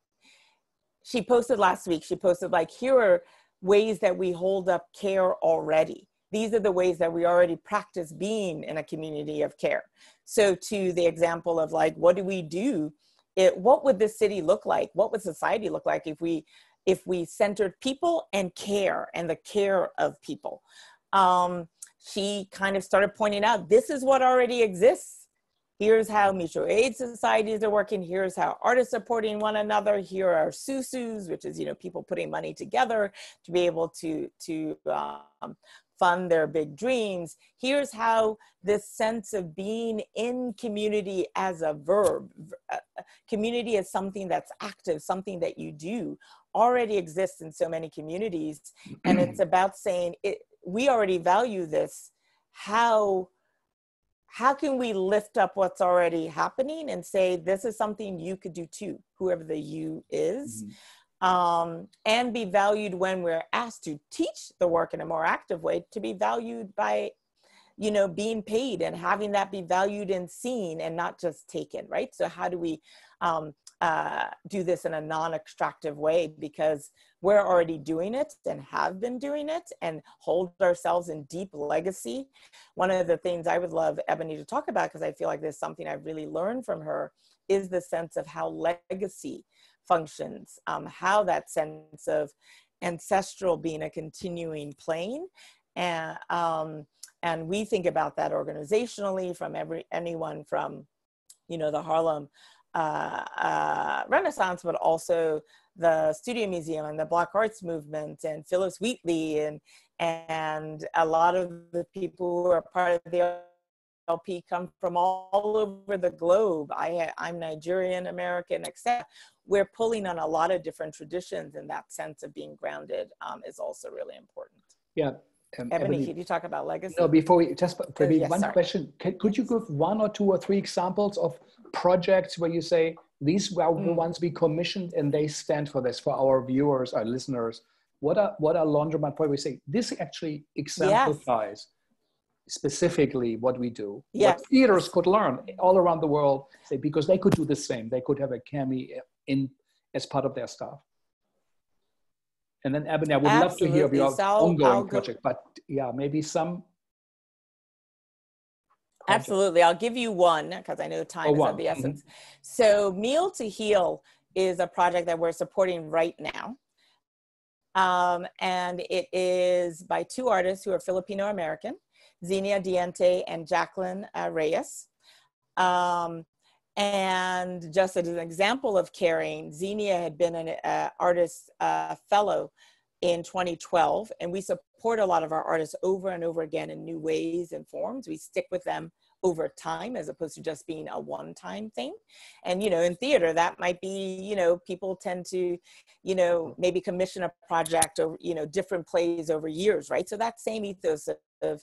C: she posted last week, she posted like, here are ways that we hold up care already. These are the ways that we already practice being in a community of care. So to the example of like, what do we do? It, what would this city look like? What would society look like if we if we centered people and care and the care of people? Um, she kind of started pointing out this is what already exists here's how mutual aid societies are working. Here's how artists supporting one another. Here are susus which is you know people putting money together to be able to to um, fund their big dreams. Here's how this sense of being in community as a verb uh, community is something that's active something that you do already exists in so many communities. And it's <clears throat> about saying it we already value this. How how can we lift up what's already happening and say this is something you could do too whoever the you is mm-hmm. um, and be valued when we're asked to teach the work in a more active way to be valued by you know being paid and having that be valued and seen and not just taken right so how do we um, uh, do this in a non-extractive way because we're already doing it and have been doing it and hold ourselves in deep legacy. One of the things I would love Ebony to talk about, because I feel like there's something I've really learned from her, is the sense of how legacy functions, um, how that sense of ancestral being a continuing plane. And, um, and we think about that organizationally from every anyone from, you know, the Harlem uh, uh, Renaissance, but also the Studio Museum and the Black Arts Movement and Phillis Wheatley and and a lot of the people who are part of the LP come from all over the globe. I, I'm Nigerian American, etc. We're pulling on a lot of different traditions, and that sense of being grounded um, is also really important.
B: Yeah,
C: um, Ebony, Ebony, could you talk about legacy?
B: No, before we just maybe oh, yes, one sorry. question. Can, could you give one or two or three examples of projects where you say these were mm. the ones we commissioned and they stand for this for our viewers, our listeners? What are what are laundromat projects? We say this actually exemplifies yes. specifically what we do. Yes. What theaters could learn all around the world, say because they could do the same. They could have a Kemi in as part of their staff. And then Ebony, I would Absolutely. love to hear of your so ongoing I'll project, go- but yeah, maybe some.
C: Absolutely. I'll give you one because I know time oh, is one. of the mm-hmm. essence. Mm-hmm. So, Meal to Heal is a project that we're supporting right now. Um, and it is by two artists who are Filipino American, Xenia Diente and Jacqueline uh, Reyes. Um, and just as an example of caring, Xenia had been an uh, artist uh, fellow in 2012, and we support a lot of our artists over and over again in new ways and forms. We stick with them over time as opposed to just being a one-time thing. And you know, in theater, that might be you know people tend to you know maybe commission a project or you know different plays over years, right? So that same ethos of, of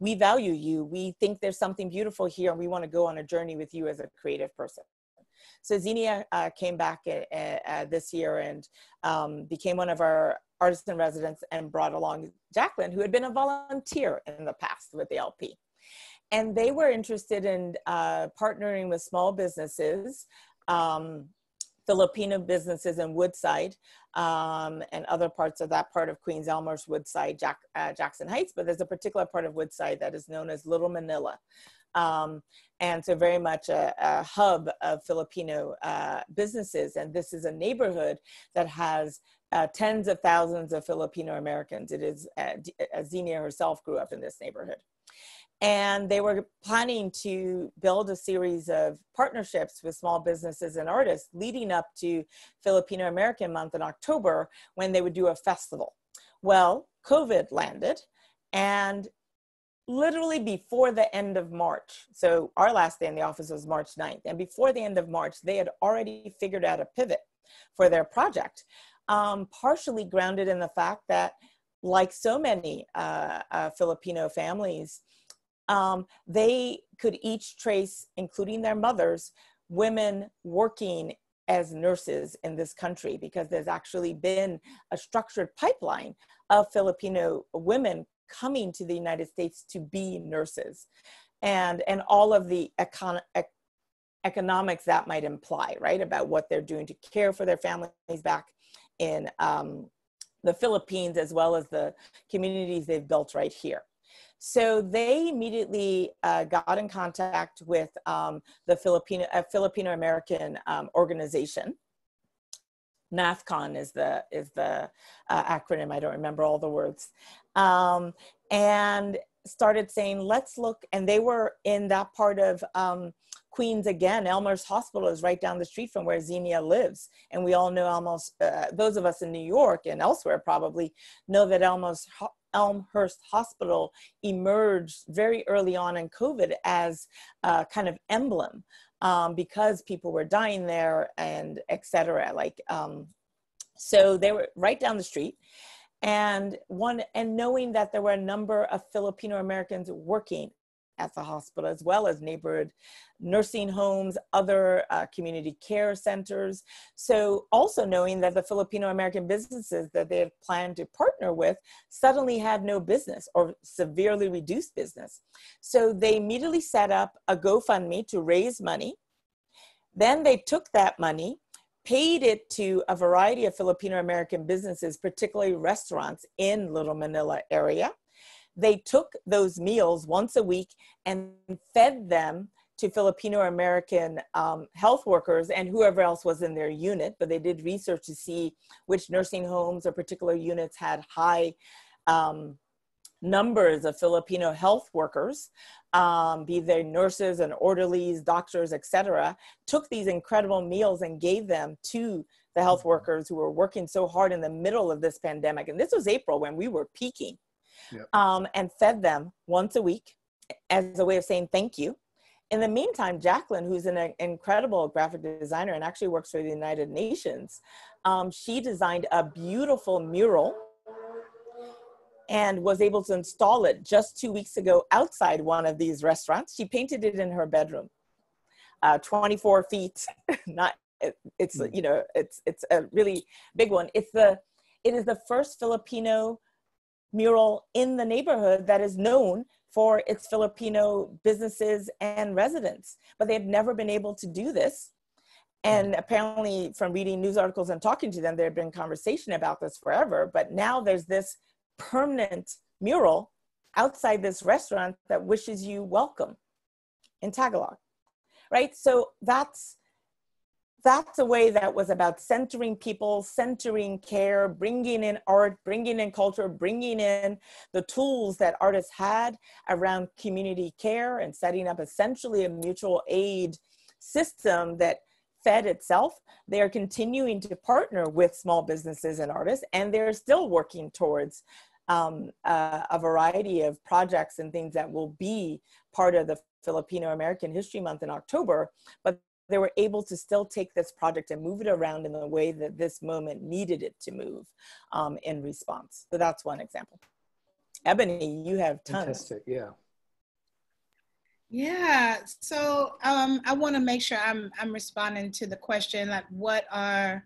C: we value you. We think there's something beautiful here, and we want to go on a journey with you as a creative person. So Xenia uh, came back uh, uh, this year and um, became one of our artists in residence and brought along Jacqueline, who had been a volunteer in the past with the LP. And they were interested in uh, partnering with small businesses um, Filipino businesses in Woodside um, and other parts of that part of Queens, Elmhurst, Woodside, Jack, uh, Jackson Heights, but there's a particular part of Woodside that is known as Little Manila. Um, and so very much a, a hub of Filipino uh, businesses. And this is a neighborhood that has uh, tens of thousands of Filipino Americans. It is, uh, uh Xenia herself grew up in this neighborhood and they were planning to build a series of partnerships with small businesses and artists leading up to Filipino American Month in October when they would do a festival. Well, COVID landed, and literally before the end of March, so our last day in the office was March 9th, and before the end of March, they had already figured out a pivot for their project, um, partially grounded in the fact that like so many uh, uh, Filipino families, um, they could each trace, including their mothers, women working as nurses in this country because there's actually been a structured pipeline of Filipino women coming to the United States to be nurses. And and all of the econ- ec- economics that might imply right about what they're doing to care for their families back in um, the Philippines as well as the communities they've built right here so they immediately uh, got in contact with um, the Filipino uh, Filipino American um, organization. NAFCON is the is the uh, acronym. I don't remember all the words. Um, and started saying, let's look, and they were in that part of um, Queens again. Elmhurst Hospital is right down the street from where Xenia lives. And we all know almost, uh, those of us in New York and elsewhere probably know that Elmhurst, Elmhurst Hospital emerged very early on in COVID as a kind of emblem um, because people were dying there and et cetera. Like, um, so they were right down the street and one and knowing that there were a number of filipino americans working at the hospital as well as neighborhood nursing homes other uh, community care centers so also knowing that the filipino american businesses that they had planned to partner with suddenly had no business or severely reduced business so they immediately set up a gofundme to raise money then they took that money paid it to a variety of Filipino American businesses, particularly restaurants in Little Manila area. They took those meals once a week and fed them to Filipino American um, health workers and whoever else was in their unit. But they did research to see which nursing homes or particular units had high um, numbers of Filipino health workers um, be they nurses and orderlies, doctors, etc., took these incredible meals and gave them to the health mm-hmm. workers who were working so hard in the middle of this pandemic. And this was April when we were peaking, yep. um, and fed them once a week as a way of saying thank you. In the meantime, Jacqueline, who's an incredible graphic designer and actually works for the United Nations, um, she designed a beautiful mural and was able to install it just two weeks ago outside one of these restaurants. She painted it in her bedroom, uh, 24 feet. <laughs> Not it's hmm. you know it's it's a really big one. It's the it is the first Filipino mural in the neighborhood that is known for its Filipino businesses and residents, but they have never been able to do this. And hmm. apparently, from reading news articles and talking to them, there had been conversation about this forever. But now there's this permanent mural outside this restaurant that wishes you welcome in Tagalog, right? So that's that's a way that was about centering people, centering care, bringing in art, bringing in culture, bringing in the tools that artists had around community care and setting up essentially a mutual aid system that fed itself. They are continuing to partner with small businesses and artists, and they're still working towards um, uh, a variety of projects and things that will be part of the Filipino American History Month in October, but they were able to still take this project and move it around in the way that this moment needed it to move um, in response. So that's one example. Ebony, you have tons.
B: Fantastic, yeah.
D: Yeah, so um, I want to make sure I'm I'm responding to the question like what are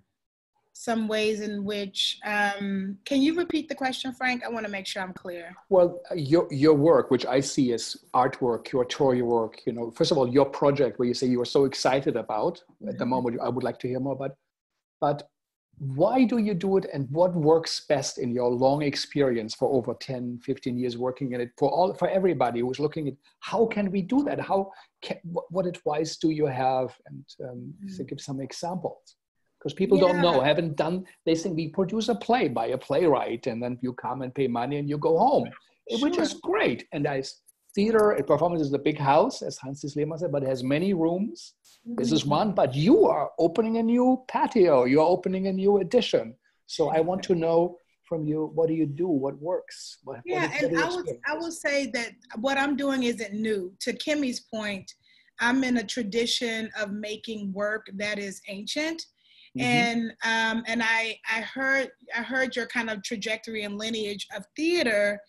D: some ways in which um, can you repeat the question frank i want to make sure i'm clear
B: well your, your work which i see as artwork curatorial work you know first of all your project where you say you are so excited about mm-hmm. at the mm-hmm. moment i would like to hear more about but why do you do it and what works best in your long experience for over 10 15 years working in it for all for everybody who's looking at how can we do that how can, what, what advice do you have and um, mm-hmm. give some examples because people yeah. don't know, haven't done. They think we produce a play by a playwright, and then you come and pay money and you go home, sure. which is great. And as theater a performance is a big house, as Hans-Thies Lehmann said, but it has many rooms. Mm-hmm. This is mm-hmm. one, but you are opening a new patio. You are opening a new addition. So I want to know from you what do you do what works what,
D: yeah
B: what
D: and i would i will say that what i'm doing isn't new to Kemi's point i'm in a tradition of making work that is ancient Mm-hmm. And um, and I I heard I heard your kind of trajectory and lineage of theater,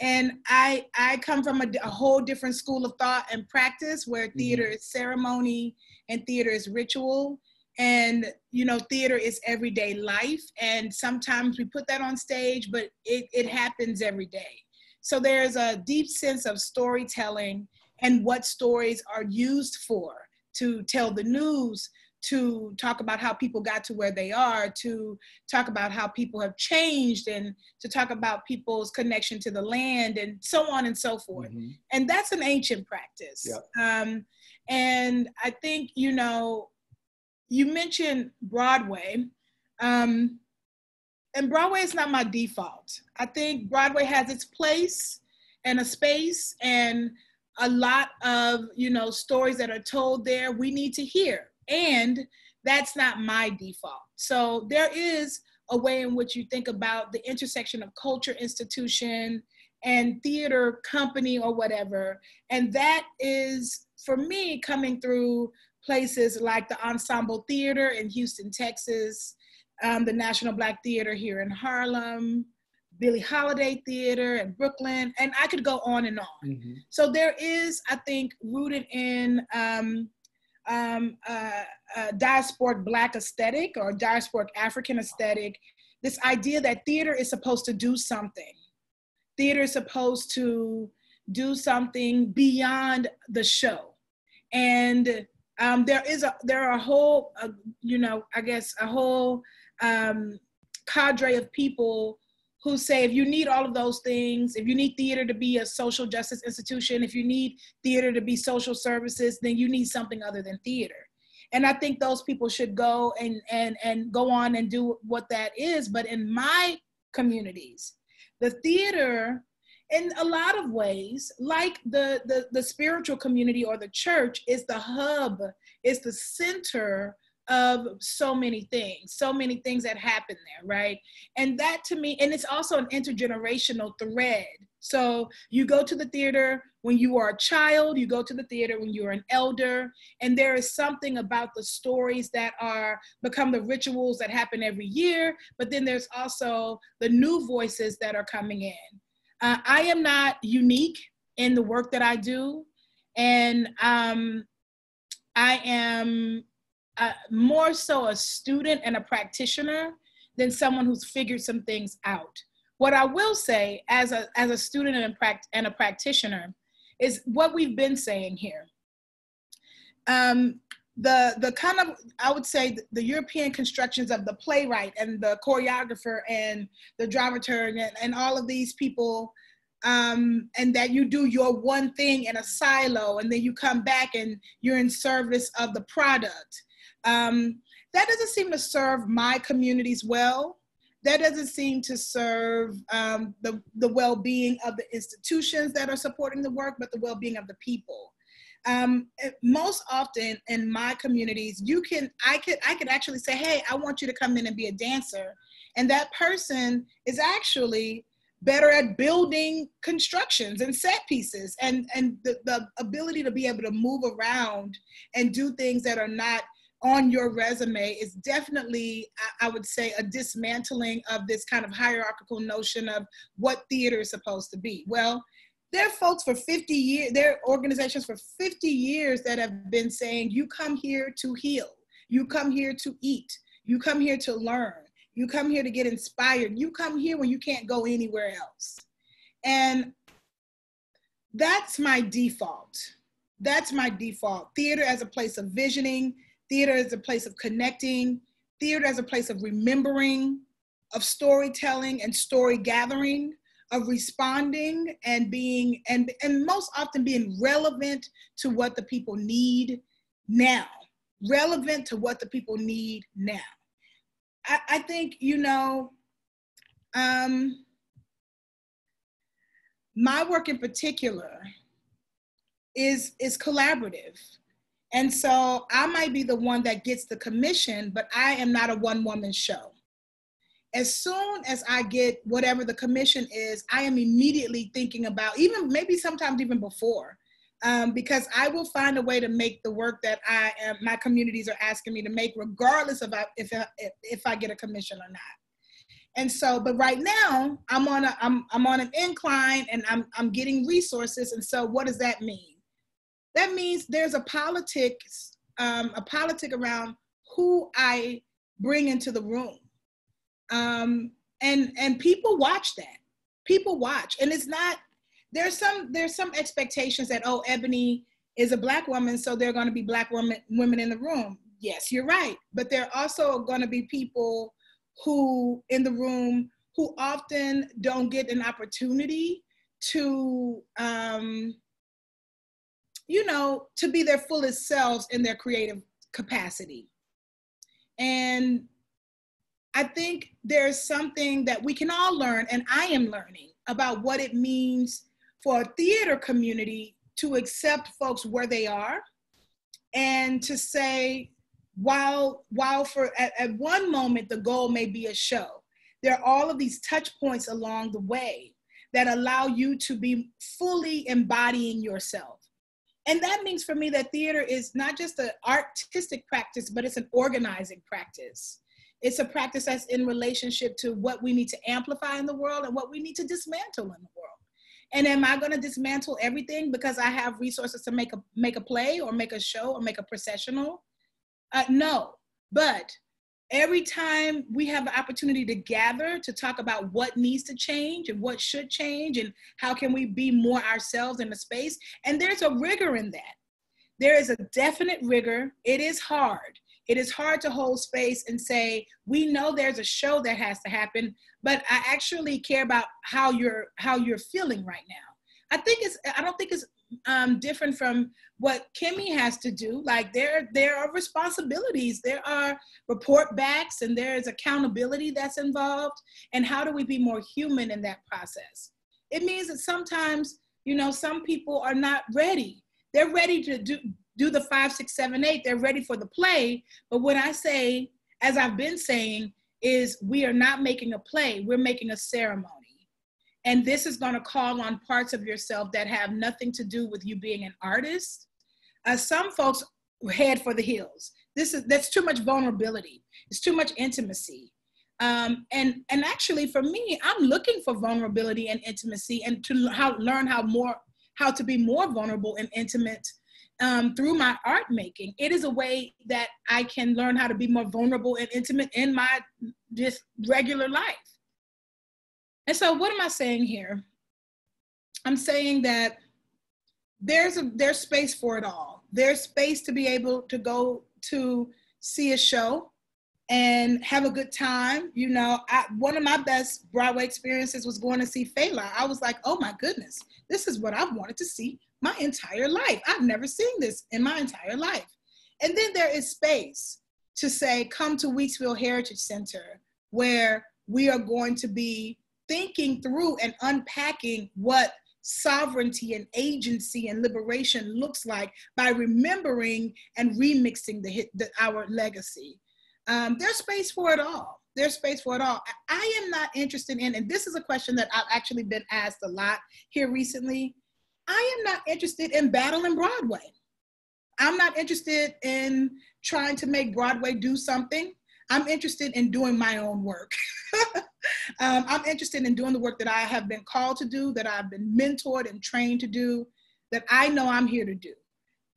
D: and I I come from a, a whole different school of thought and practice where theater mm-hmm. is ceremony and theater is ritual and you know theater is everyday life and sometimes we put that on stage but it, it happens every day so there's a deep sense of storytelling and what stories are used for to tell the news to talk about how people got to where they are, to talk about how people have changed, and to talk about people's connection to the land, and so on and so forth. Mm-hmm. And that's an ancient practice. Um, and I think, you know, you mentioned Broadway. Um, and Broadway is not my default. I think Broadway has its place and a space and a lot of you know stories that are told there we need to hear and that's not my default so there is a way in which you think about the intersection of culture institution and theater company or whatever and that is for me coming through places like the ensemble theater in houston texas um, the national black theater here in harlem Billie Holiday Theater in Brooklyn, and I could go on and on. Mm-hmm. So there is, I think, rooted in um, um, uh, uh, diasporic Black aesthetic or diasporic African aesthetic, this idea that theater is supposed to do something. Theater is supposed to do something beyond the show, and um, there is a there are a whole, uh, you know, I guess a whole um, cadre of people who say if you need all of those things, if you need theater to be a social justice institution, if you need theater to be social services, then you need something other than theater. And I think those people should go and and and go on and do what that is. But in my communities, the theater in a lot of ways like the, the the spiritual community or the church is the hub is the center of so many things, so many things that happen there, right? And that to me, and it's also an intergenerational thread. So you go to the theater when you are a child, you go to the theater when you're an elder, and there is something about the stories that are become the rituals that happen every year, but then there's also the new voices that are coming in. Uh, I am not unique in the work that I do, and um, I am more so a student and a practitioner than someone who's figured some things out. What I will say as a, as a student and a, and a practitioner is what we've been saying here. Um, the, the kind of, I would say, the European constructions of the playwright and the choreographer and the dramaturg and, and all of these people um, and that you do your one thing in a silo and then you come back and you're in service of the product um, that doesn't seem to serve my communities well. That doesn't seem to serve um, the, the well-being of the institutions that are supporting the work, but the well-being of the people. Um, most often in my communities, you can, I could, I could actually say, hey, I want you to come in and be a dancer. And that person is actually better at building constructions and set pieces and, and the, the ability to be able to move around and do things that are not on your resume is definitely, I would say, a dismantling of this kind of hierarchical notion of what theater is supposed to be. Well, there are folks for 50 years, there are organizations for 50 years that have been saying, you come here to heal, you come here to eat, you come here to learn, you come here to get inspired, you come here when you can't go anywhere else. And that's my default. That's my default. Theater as a place of visioning, Theater is a place of connecting. Theater as a place of remembering, of storytelling and story gathering, of responding and being, and, and most often being relevant to what the people need now. Relevant to what the people need now. I, I think, you know, um, my work in particular is, is collaborative and so I might be the one that gets the commission, but I am not a one woman show. As soon as I get whatever the commission is, I am immediately thinking about, even maybe sometimes even before, um, because I will find a way to make the work that I am, my communities are asking me to make, regardless of if, if, if I get a commission or not. And so, but right now I'm on a, I'm, I'm on an incline and I'm, I'm getting resources. And so what does that mean? That means there's a politics, um, a politic around who I bring into the room. Um, and and people watch that. People watch, and it's not. There's some there's some expectations that oh Ebony is a black woman, so there are going to be black women women in the room. Yes, you're right, but there are also going to be people who in the room who often don't get an opportunity to um, you know, to be their fullest selves in their creative capacity. And I think there's something that we can all learn, and I am learning about what it means for a theater community to accept folks where they are and to say, while while for at, at one moment the goal may be a show, there are all of these touch points along the way that allow you to be fully embodying yourself. And that means for me that theater is not just an artistic practice, but it's an organizing practice. It's a practice that's in relationship to what we need to amplify in the world and what we need to dismantle in the world. And am I going to dismantle everything because I have resources to make a make a play or make a show or make a processional? Uh, no, but every time we have the opportunity to gather to talk about what needs to change and what should change and how can we be more ourselves in the space and there's a rigor in that. There is a definite rigor. It is hard. It is hard to hold space and say we know there's a show that has to happen but i actually care about how you're how you're feeling right now. I think it's i don't think it's um, different from what Kemi has to do. Like there, there are responsibilities, there are report backs, and there is accountability that's involved. And how do we be more human in that process? It means that sometimes, you know, some people are not ready. They're ready to do do the five, six, seven, eight. They're ready for the play. But what I say, as I've been saying, is we are not making a play. We're making a ceremony. And this is going to call on parts of yourself that have nothing to do with you being an artist. Uh, some folks head for the hills. This is that's too much vulnerability. It's too much intimacy. Um, and and actually, for me, I'm looking for vulnerability and intimacy, and to how learn how more how to be more vulnerable and intimate um, through my art making. It is a way that I can learn how to be more vulnerable and intimate in my just regular life. And so what am I saying here? I'm saying that there's a there's space for it all. There's space to be able to go to see a show and have a good time. You know, I, one of my best Broadway experiences was going to see Fela. I was like, oh my goodness, this is what I've wanted to see my entire life. I've never seen this in my entire life. And then there is space to say, come to Weeksville Heritage Center, where we are going to be thinking through and unpacking what sovereignty and agency and liberation looks like by remembering and remixing the, the our legacy. Um, there's space for it all. There's space for it all. I am not interested in, and this is a question that I've actually been asked a lot here recently. I am not interested in battling Broadway. I'm not interested in trying to make Broadway do something. I'm interested in doing my own work. <laughs> um, I'm interested in doing the work that I have been called to do, that I've been mentored and trained to do, that I know I'm here to do.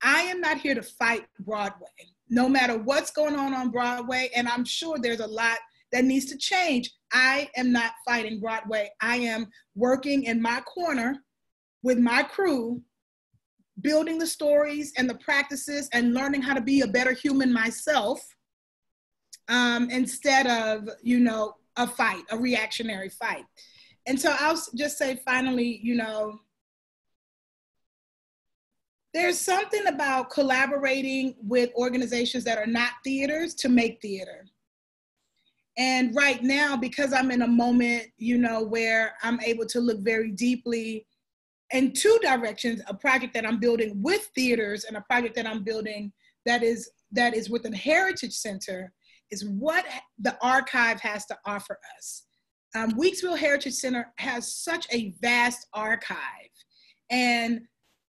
D: I am not here to fight Broadway, no matter what's going on on Broadway. And I'm sure there's a lot that needs to change. I am not fighting Broadway. I am working in my corner with my crew, building the stories and the practices and learning how to be a better human myself um, instead of, you know, a fight, a reactionary fight. And so I'll just say finally, you know, there's something about collaborating with organizations that are not theaters to make theater. And right now, because I'm in a moment, you know, where I'm able to look very deeply in two directions, a project that I'm building with theaters and a project that I'm building that is that is with a heritage center is what the archive has to offer us. Um, Weeksville Heritage Center has such a vast archive. And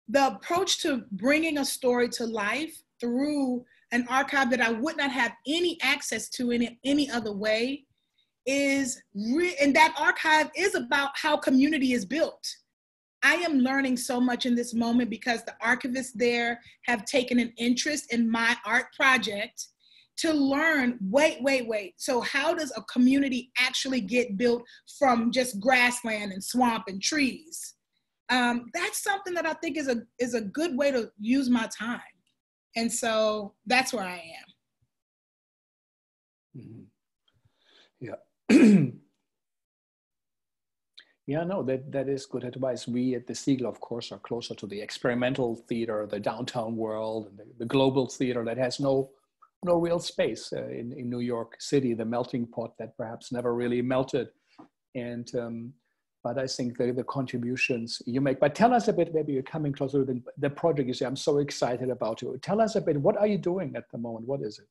D: the approach to bringing a story to life through an archive that I would not have any access to in any other way is, re- and that archive is about how community is built. I am learning so much in this moment because the archivists there have taken an interest in my art project to learn wait, wait, wait. So, how does a community actually get built from just grassland and swamp and trees? Um, that's something that I think is a is a good way to use my time, and so that's where I
B: am. Mm-hmm. Yeah. <clears throat> yeah, no, that, that is good advice. We at the Segal, of course, are closer to the experimental theater, the downtown world, and the, the global theater that has no no real space uh, in, in New York City, the melting pot that perhaps never really melted. And um, but I think the, the contributions you make. But tell us a bit, maybe you're coming closer to the project you say, I'm so excited about you. Tell us a bit, what are you doing at the moment? What is it?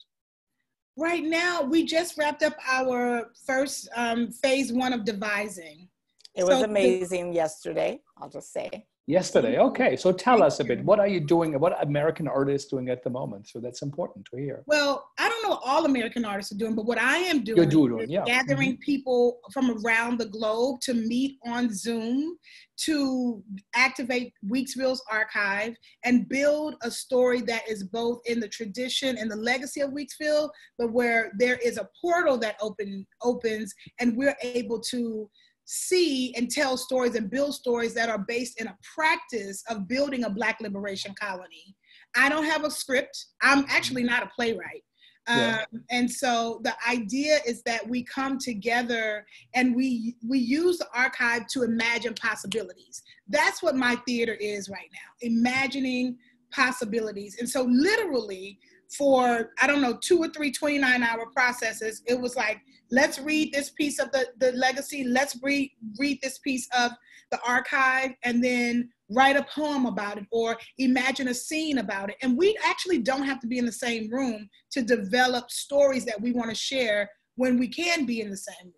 D: Right now, we just wrapped up our first um, phase one of devising.
C: It was so amazing the, yesterday, I'll just say.
B: Yesterday, okay. So tell us a bit. What are you doing? What American artists doing at the moment? So that's important to hear.
D: Well, I don't know what all American artists are doing, but what I am doing,
B: You're doing yeah.
D: gathering mm-hmm. people from around the globe to meet on Zoom to activate Weeksville's archive and build a story that is both in the tradition and the legacy of Weeksville, but where there is a portal that open opens and we're able to see and tell stories and build stories that are based in a practice of building a Black liberation colony. I don't have a script. I'm actually not a playwright. Yeah. Um, and so the idea is that we come together and we we use the archive to imagine possibilities. That's what my theater is right now, imagining possibilities. And so literally for I don't know two or three 29 hour processes, it was like let's read this piece of the, the legacy. Let's read read this piece of the archive and then write a poem about it or imagine a scene about it. And we actually don't have to be in the same room to develop stories that we want to share when we can be in the same room.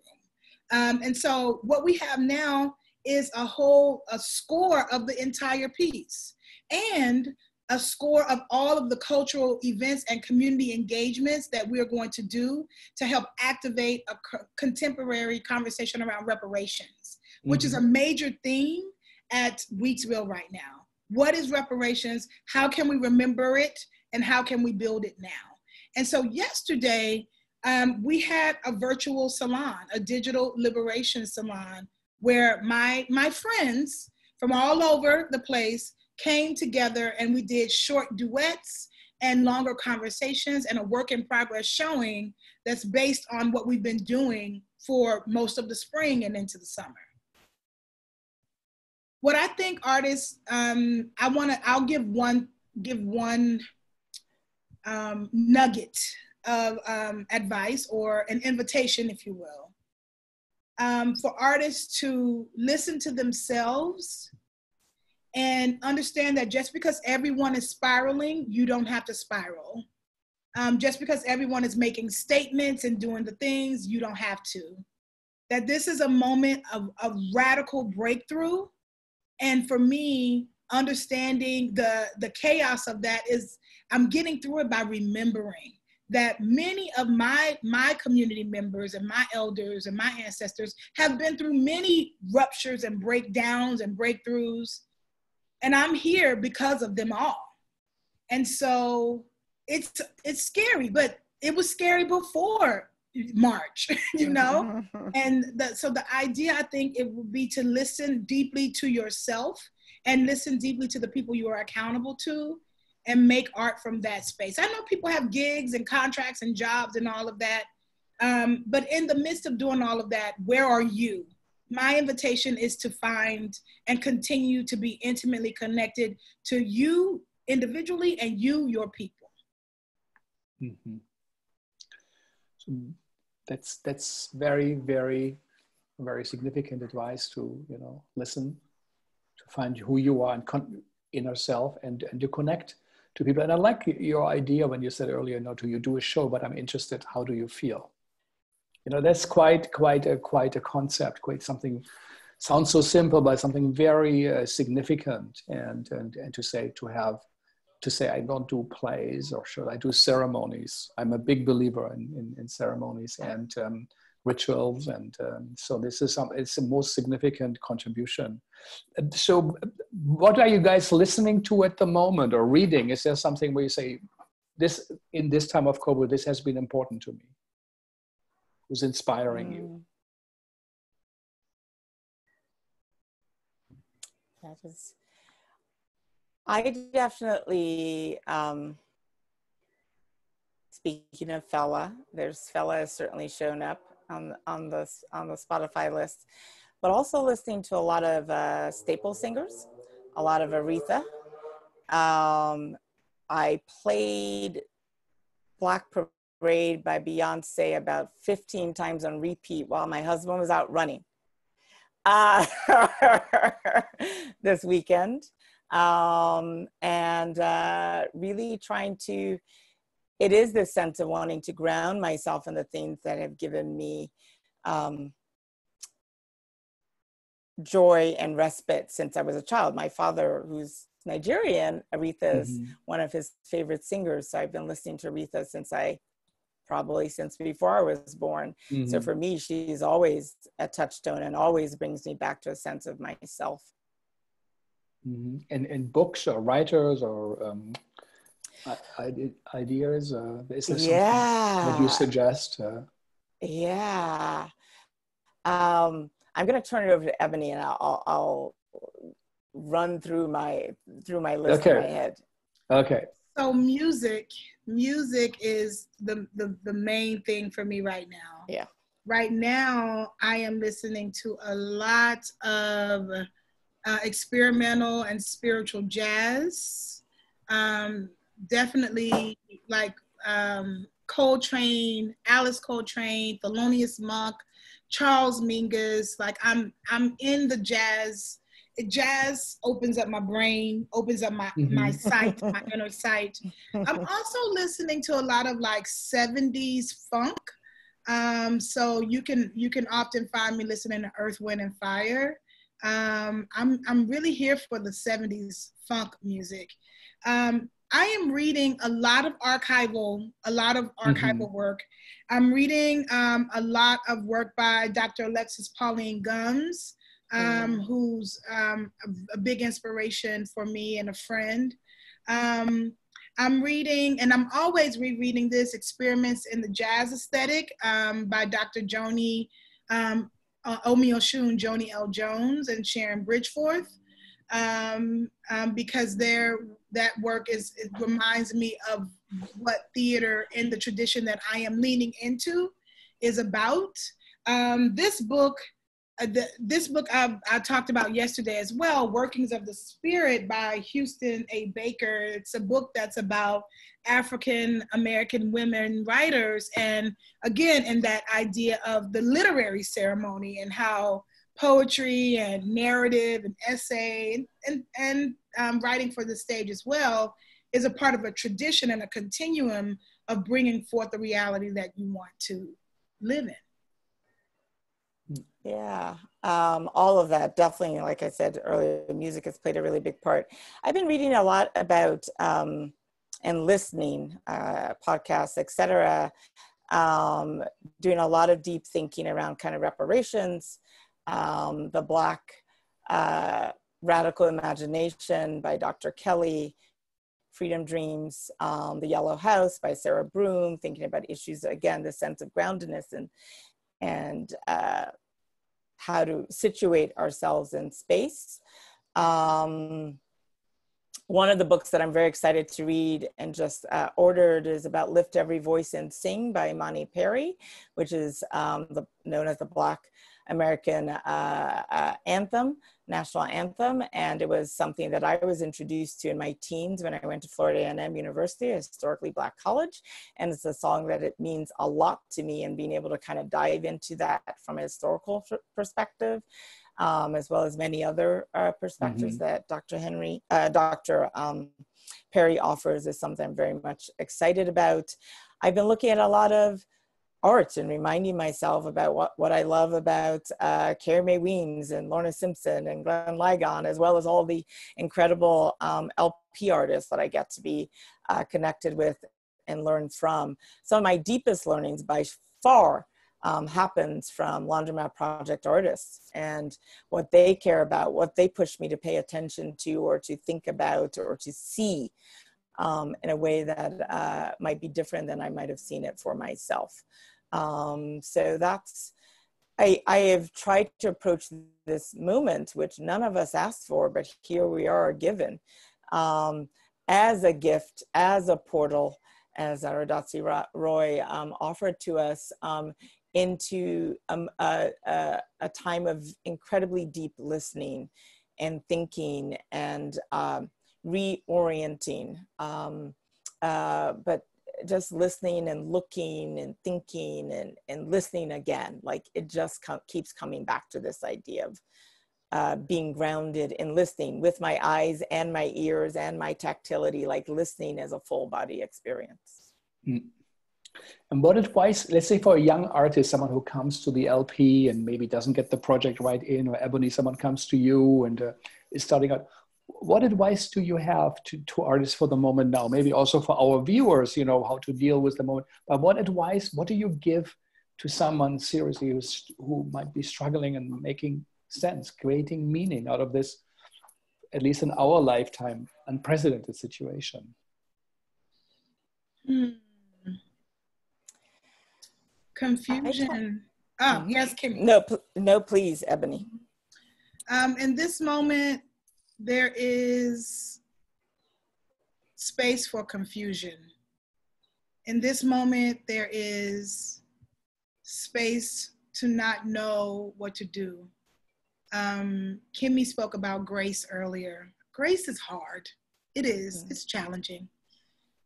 D: Um, and so what we have now is a whole a score of the entire piece. And a score of all of the cultural events and community engagements that we're going to do to help activate a co- contemporary conversation around reparations, mm-hmm. which is a mm-hmm. major theme at Weeksville right now. What is reparations? How can we remember it? And how can we build it now? And so, yesterday, um, we had a virtual salon, a digital liberation salon, where my, my friends from all over the place came together and we did short duets and longer conversations and a work in progress showing that's based on what we've been doing for most of the spring and into the summer. What I think artists, um, I want to, I'll give one, give one um, nugget of um, advice or an invitation, if you will, um, for artists to listen to themselves and understand that just because everyone is spiraling, you don't have to spiral. Um, just because everyone is making statements and doing the things, you don't have to. That this is a moment of, of radical breakthrough. And for me, understanding the, the chaos of that is I'm getting through it by remembering that many of my my community members and my elders and my ancestors have been through many ruptures and breakdowns and breakthroughs and I'm here because of them all. And so it's it's scary, but it was scary before March, <laughs> you know? <laughs> and the, so the idea I think it would be to listen deeply to yourself and listen deeply to the people you are accountable to and make art from that space. I know people have gigs and contracts and jobs and all of that. Um, but in the midst of doing all of that, where are you? My invitation is to find and continue to be intimately connected to you individually and you, your people.
B: Mm-hmm. So that's that's very very very significant advice to you know listen to find who you are and con- inner self and and to connect to people and i like your idea when you said earlier no to you do a show but i'm interested how do you feel you know that's quite quite a quite a concept quite something sounds so simple but something very uh, significant and, and and to say to have to say i don't do plays or should i do ceremonies. I'm a big believer in, in, in ceremonies and um, rituals and um, so this is some it's the most significant contribution. So what are you guys listening to at the moment or reading? Is there something where you say this in this time of covid this has been important to me who's inspiring mm. you?
C: That is, I definitely, um, speaking of Fela, there's Fela has certainly shown up on, on, the, on the Spotify list, but also listening to a lot of uh, staple singers, a lot of Aretha. Um, I played Black by Beyonce about 15 times on repeat while my husband was out running. uh, <laughs> this weekend. Um, and uh, really trying to, it is this sense of wanting to ground myself in the things that have given me um, joy and respite since I was a child. My father, who's Nigerian, Aretha is mm-hmm. one of his favorite singers. So I've been listening to Aretha since I probably since before I was born. Mm-hmm. So for me, she's always a touchstone and always brings me back to a sense of myself.
B: Mm-hmm. And and books or writers or um, ideas, uh, is there yeah. that you suggest? Uh?
C: Yeah. Um, I'm going to turn it over to Ebony, and I'll, I'll run through my through my list okay. in my head.
B: Okay.
D: So music, music is the, the the main thing for me right now.
C: Yeah.
D: Right now, I am listening to a lot of uh, experimental and spiritual jazz. Um, definitely like um, Coltrane, Alice Coltrane, Thelonious Monk, Charles Mingus. Like I'm I'm in the jazz. Jazz opens up my brain, opens up my mm-hmm. my sight, my <laughs> inner sight. I'm also listening to a lot of like 70s funk. Um, so you can you can often find me listening to Earth, Wind, and Fire. Um, I'm I'm really here for the 70s funk music. Um, I am reading a lot of archival, a lot of archival mm-hmm. work. I'm reading um, a lot of work by Dr. Alexis Pauline Gumbs, um, mm-hmm. who's um, a, a, big inspiration for me and a friend. Um, I'm reading, and I'm always rereading this Experiments in the Jazz Aesthetic um, by Dr. Joni um, uh, Omi Osun, Joni L. Jones, and Sharon Bridgforth um, um, because there that work is it reminds me of what theater in the tradition that I am leaning into is about. Um, this book, the, this book I, I talked about yesterday as well, Workings of the Spirit by Houston A. Baker. It's a book that's about African American women writers, and again, in that idea of the literary ceremony and how poetry and narrative and essay and, and um, writing for the stage as well is a part of a tradition and a continuum of bringing forth the reality that you want to live in.
C: Yeah, um, all of that definitely, like I said earlier, music has played a really big part. I've been reading a lot about um, and listening, uh, podcasts, etc. Um, doing a lot of deep thinking around kind of reparations, um, The Black uh, Radical Imagination by Dr. Kelley, Freedom Dreams, um, The Yellow House by Sarah Broom, thinking about issues, again, the sense of groundedness and, and uh, how to situate ourselves in space. Um, one of the books that I'm very excited to read and just uh, ordered is about Lift Every Voice and Sing by Imani Perry, which is um, the, known as the Black American uh, uh, anthem, national anthem, and it was something that I was introduced to in my teens when I went to Florida A&M University, a historically black college, and it's a song that it means a lot to me, and being able to kind of dive into that from a historical perspective. Um, as well as many other uh, perspectives mm-hmm. that Dr. Henry, uh, Dr. Um, Perry offers is something I'm very much excited about. I've been looking at a lot of art and reminding myself about what, what I love about uh, Carrie Mae Weems and Lorna Simpson and Glenn Ligon, as well as all the incredible um, LP artists that I get to be uh, connected with and learn from. Some of my deepest learnings by far um, happens from Laundromat Project artists and what they care about, what they push me to pay attention to or to think about or to see um, in a way that uh, might be different than I might have seen it for myself. Um, so that's, I, I have tried to approach this moment, which none of us asked for, but here we are given um, as a gift, as a portal, as Arundhati Roy um, offered to us um, into um, a, a, a, time of incredibly deep listening and thinking and um, reorienting. Um, uh, but just listening and looking and thinking and, and listening again. Like it just com- keeps coming back to this idea of uh, being grounded in listening with my eyes and my ears and my tactility, like listening as a full body experience. Mm.
B: And what advice, let's say for a young artist, someone who comes to the LP and maybe doesn't get the project right in, or Ebony, someone comes to you and uh, is starting out, what advice do you have to, to artists for the moment now? Maybe also for our viewers, you know, how to deal with the moment. But what advice, what do you give to someone seriously who's, who might be struggling and making sense, creating meaning out of this, at least in our lifetime, unprecedented situation?
D: Hmm. Confusion. Oh, yes, Kim.
C: No, no, please, Ebony.
D: Um, in this moment, there is space for confusion. In this moment, there is space to not know what to do. Um, Kemi spoke about grace earlier. Grace is hard. It is. It's challenging.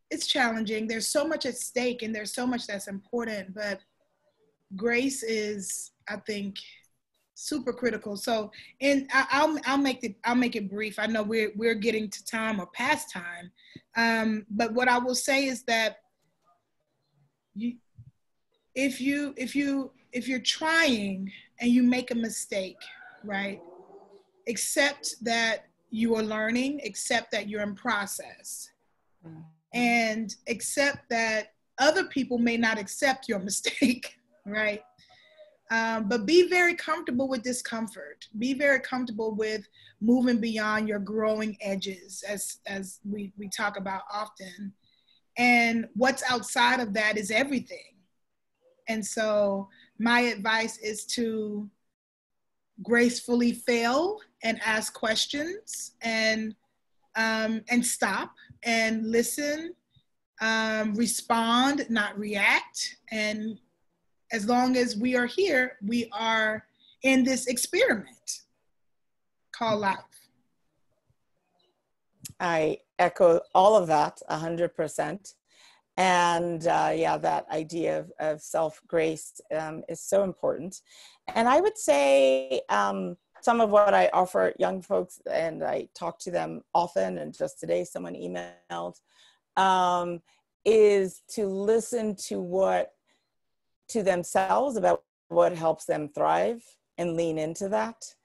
D: It's challenging. There's so much at stake and there's so much that's important, but grace is, I think, super critical. So, and I, will I'll make it I'll make it brief. I know we're we're getting to time or past time, um, but what I will say is that you, if you if you if you're trying and you make a mistake, right? Accept that you are learning, accept that you're in process, mm-hmm. and accept that other people may not accept your <laughs> mistake, right? Um, but be very comfortable with discomfort. Be very comfortable with moving beyond your growing edges, as as we we talk about often. And what's outside of that is everything. And so my advice is to gracefully fail and ask questions and um, and stop and listen, um, respond, not react, and as long as we are here, we are in this experiment called life.
C: I echo all of that 100%. And uh, yeah, that idea of, of self grace um, is so important. And I would say um, some of what I offer young folks, and I talk to them often, and just today someone emailed, um, is to listen to what to themselves about what helps them thrive and lean into that.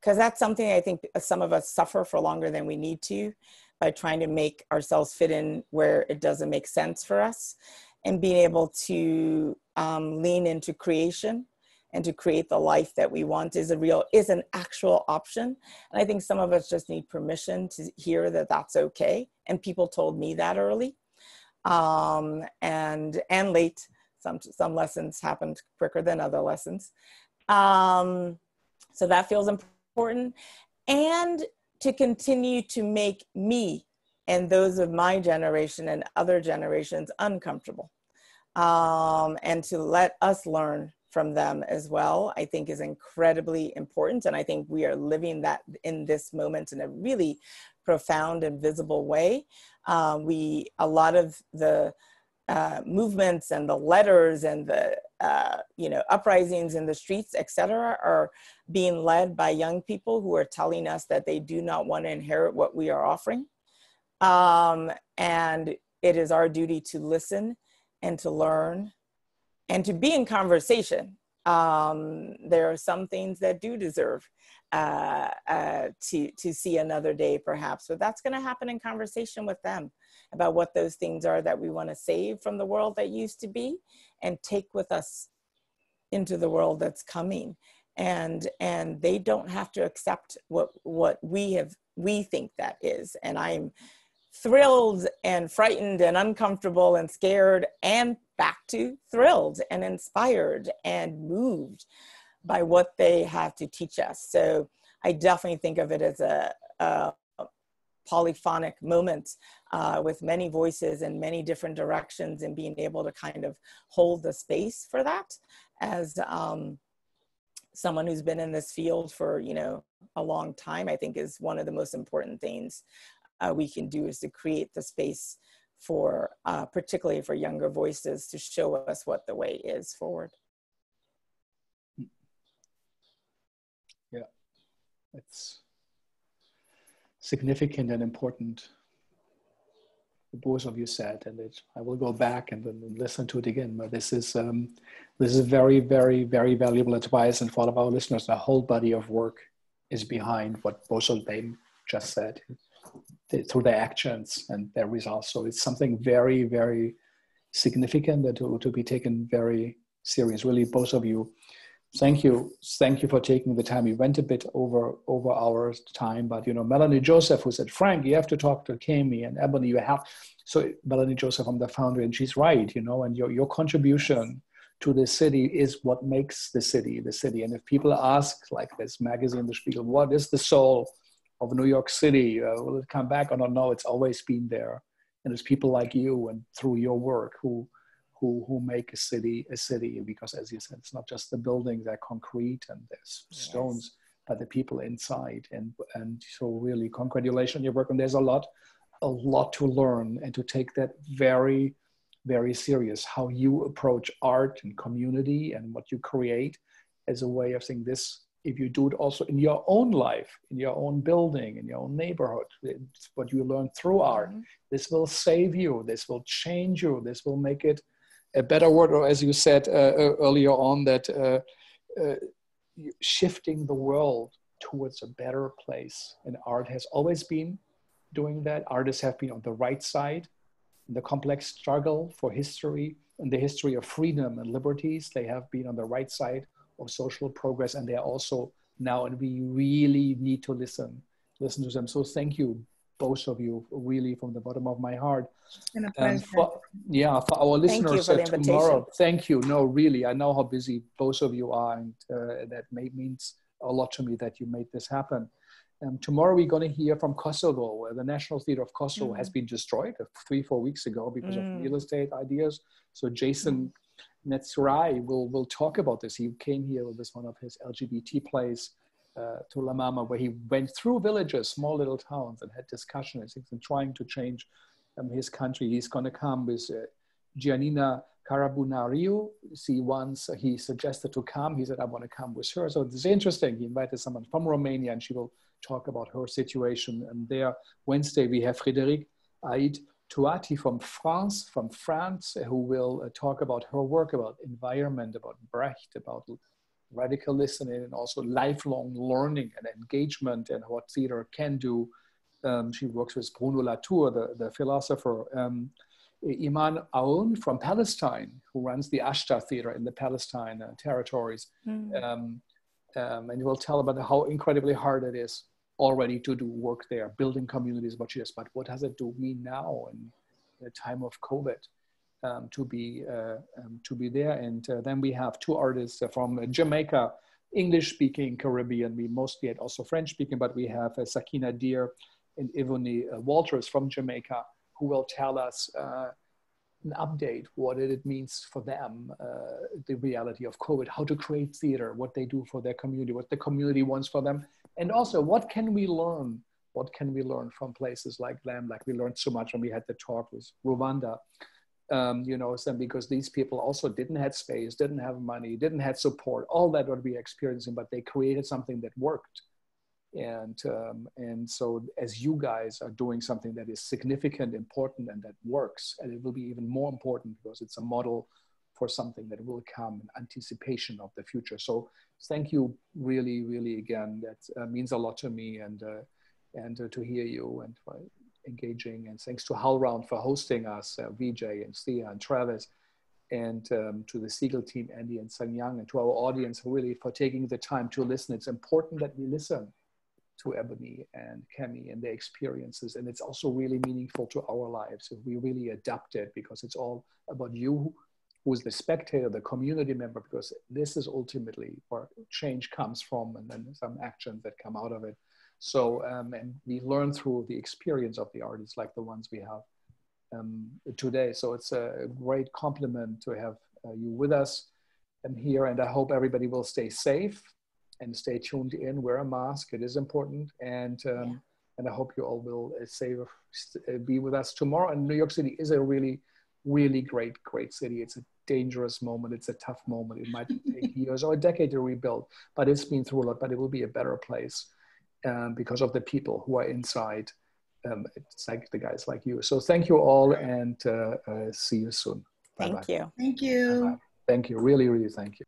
C: Because that's something I think some of us suffer for longer than we need to by trying to make ourselves fit in where it doesn't make sense for us and being able to um, lean into creation and to create the life that we want is a real is an actual option. And i think some of us just need permission to hear that that's okay. And people told me that early um, and and late some some lessons happened quicker than other lessons. Um, so that feels important. And to continue to make me and those of my generation and other generations uncomfortable. Um, and to let us learn from them as well i think is incredibly important. And i think we are living that in this moment in a really profound and visible way. Um, we a lot of the uh, movements and the letters and the uh, you know uprisings in the streets etc are being led by young people who are telling us that they do not want to inherit what we are offering. Um, and it is our duty to listen and to learn and to be in conversation. Um, there are some things that do deserve uh, uh, to to see another day perhaps but that's going to happen in conversation with them about what those things are that we want to save from the world that used to be and take with us into the world that's coming. And and they don't have to accept what what we have we think that is. And i'm thrilled and frightened and uncomfortable and scared and back to thrilled and inspired and moved by what they have to teach us. So i definitely think of it as a, a polyphonic moment uh, with many voices and many different directions and being able to kind of hold the space for that as um, someone who's been in this field for you know a long time i think is one of the most important things uh, we can do is to create the space for uh, particularly for younger voices to show us what the way is forward.
B: Yeah, it's significant and important. Both of you said, and it, I will go back and, and listen to it again. But this is um, this is very, very, very valuable advice, and for all of our listeners, a whole body of work is behind what both of them just said through their actions and their results. So it's something very, very significant that to, to be taken very serious. Really, both of you, thank you, thank you for taking the time. We went a bit over over our time, but you know, Melanie Joseph, who said, Frank, you have to talk to Kemi and Ebony. You have so Melanie Joseph, I'm the founder, and she's right. You know, and your your contribution to the city is what makes the city the city. And if people ask, like this magazine, The Spiegel, what is the soul? of New York City. Uh, will it come back? I don't know. It's always been there, and it's people like you and through your work who who who make a city a city. Because as you said, it's not just the buildings; they're concrete and there's yes. stones, but the people inside. And and so really, congratulations on your work. And there's a lot a lot to learn and to take that very very serious how you approach art and community and what you create as a way of saying this if you do it also in your own life, in your own building, in your own neighborhood, it's what you learn through art, mm-hmm. this will save you, this will change you, this will make it a better word, Or as you said uh, uh earlier on, that uh, shifting the world towards a better place. And art has always been doing that. Artists have been on the right side in the complex struggle for history and the history of freedom and liberties. They have been on the right side of social progress and they're also now and we really need to listen listen to them so thank you both of you really from the bottom of my heart and for, yeah for our listeners
C: thank
B: for tomorrow thank you no really i know how busy both of you are and uh, that may, means a lot to me that you made this happen um, tomorrow we're going to hear from Kosovo, where the National Theater of Kosovo mm. has been destroyed uh, three, four weeks ago because mm. of real estate ideas. So Jeton Neziraj will, will talk about this. He came here with one of his LGBT plays uh, to La Mama, where he went through villages, small little towns, and had discussions and trying to change um, his country. He's going to come with uh, Gianina Cărbunariu. See, once he suggested to come, he said, I want to come with her. So it's interesting. He invited someone from Romania, and she will talk about her situation. And there, Wednesday, we have Frédéric Aid Tuati from France, from France, who will uh, talk about her work about environment, about Brecht, about radical listening, and also lifelong learning and engagement, and what theater can do. Um, she works with Bruno Latour, the, the philosopher. Um, Iman Aoun from Palestine, who runs the Ashtar Theater in the Palestine uh, territories. Mm. Um, um, and will tell about how incredibly hard it is already to do work there, building communities, what she does. But what does it do me now in the time of COVID um, to be uh, um, to be there? And uh, then we have two artists from Jamaica, English-speaking Caribbean. We mostly had also French-speaking, but we have uh, Sakina Deer and Ivony uh, Walters from Jamaica who will tell us uh, an update what it means for them, uh, the reality of COVID, how to create theater, what they do for their community, what the community wants for them, and also what can we learn? What can we learn from places like them? Like we learned so much when we had the talk with Rwanda, um, you know, some because these people also didn't have space, didn't have money, didn't have support, all that what we experiencing, but they created something that worked. And um, and so as you guys are doing something that is significant important and that works and it will be even more important because it's a model for something that will come in anticipation of the future. So thank you really really again. That uh, means a lot to me and uh, and uh, to hear you and engaging and thanks to HowlRound for hosting us uh, vj and Thea and travis and um, to the Segal team, Andy and Sang and to our audience, really for taking the time to listen. It's important that we listen to Ebony and Kemi and their experiences. And it's also really meaningful to our lives if we really adapt it because it's all about you, who's the spectator, the community member, because this is ultimately where change comes from and then some actions that come out of it. So, um, and we learn through the experience of the artists like the ones we have um, today. So it's a great compliment to have uh, you with us and here. And I hope everybody will stay safe and stay tuned in, wear a mask. It is important. And um, And I hope you all will uh, save, uh, be with us tomorrow. And New York City is a really, really great, great city. It's a dangerous moment. It's a tough moment. It might take <laughs> years or a decade to rebuild, but it's been through a lot, but it will be a better place um, because of the people who are inside. Um, it's like the guys like you. So thank you all and uh, uh, see you soon.
C: Thank
B: Bye-bye.
C: you.
D: Thank you.
B: Bye-bye. Thank you. Really, really thank you.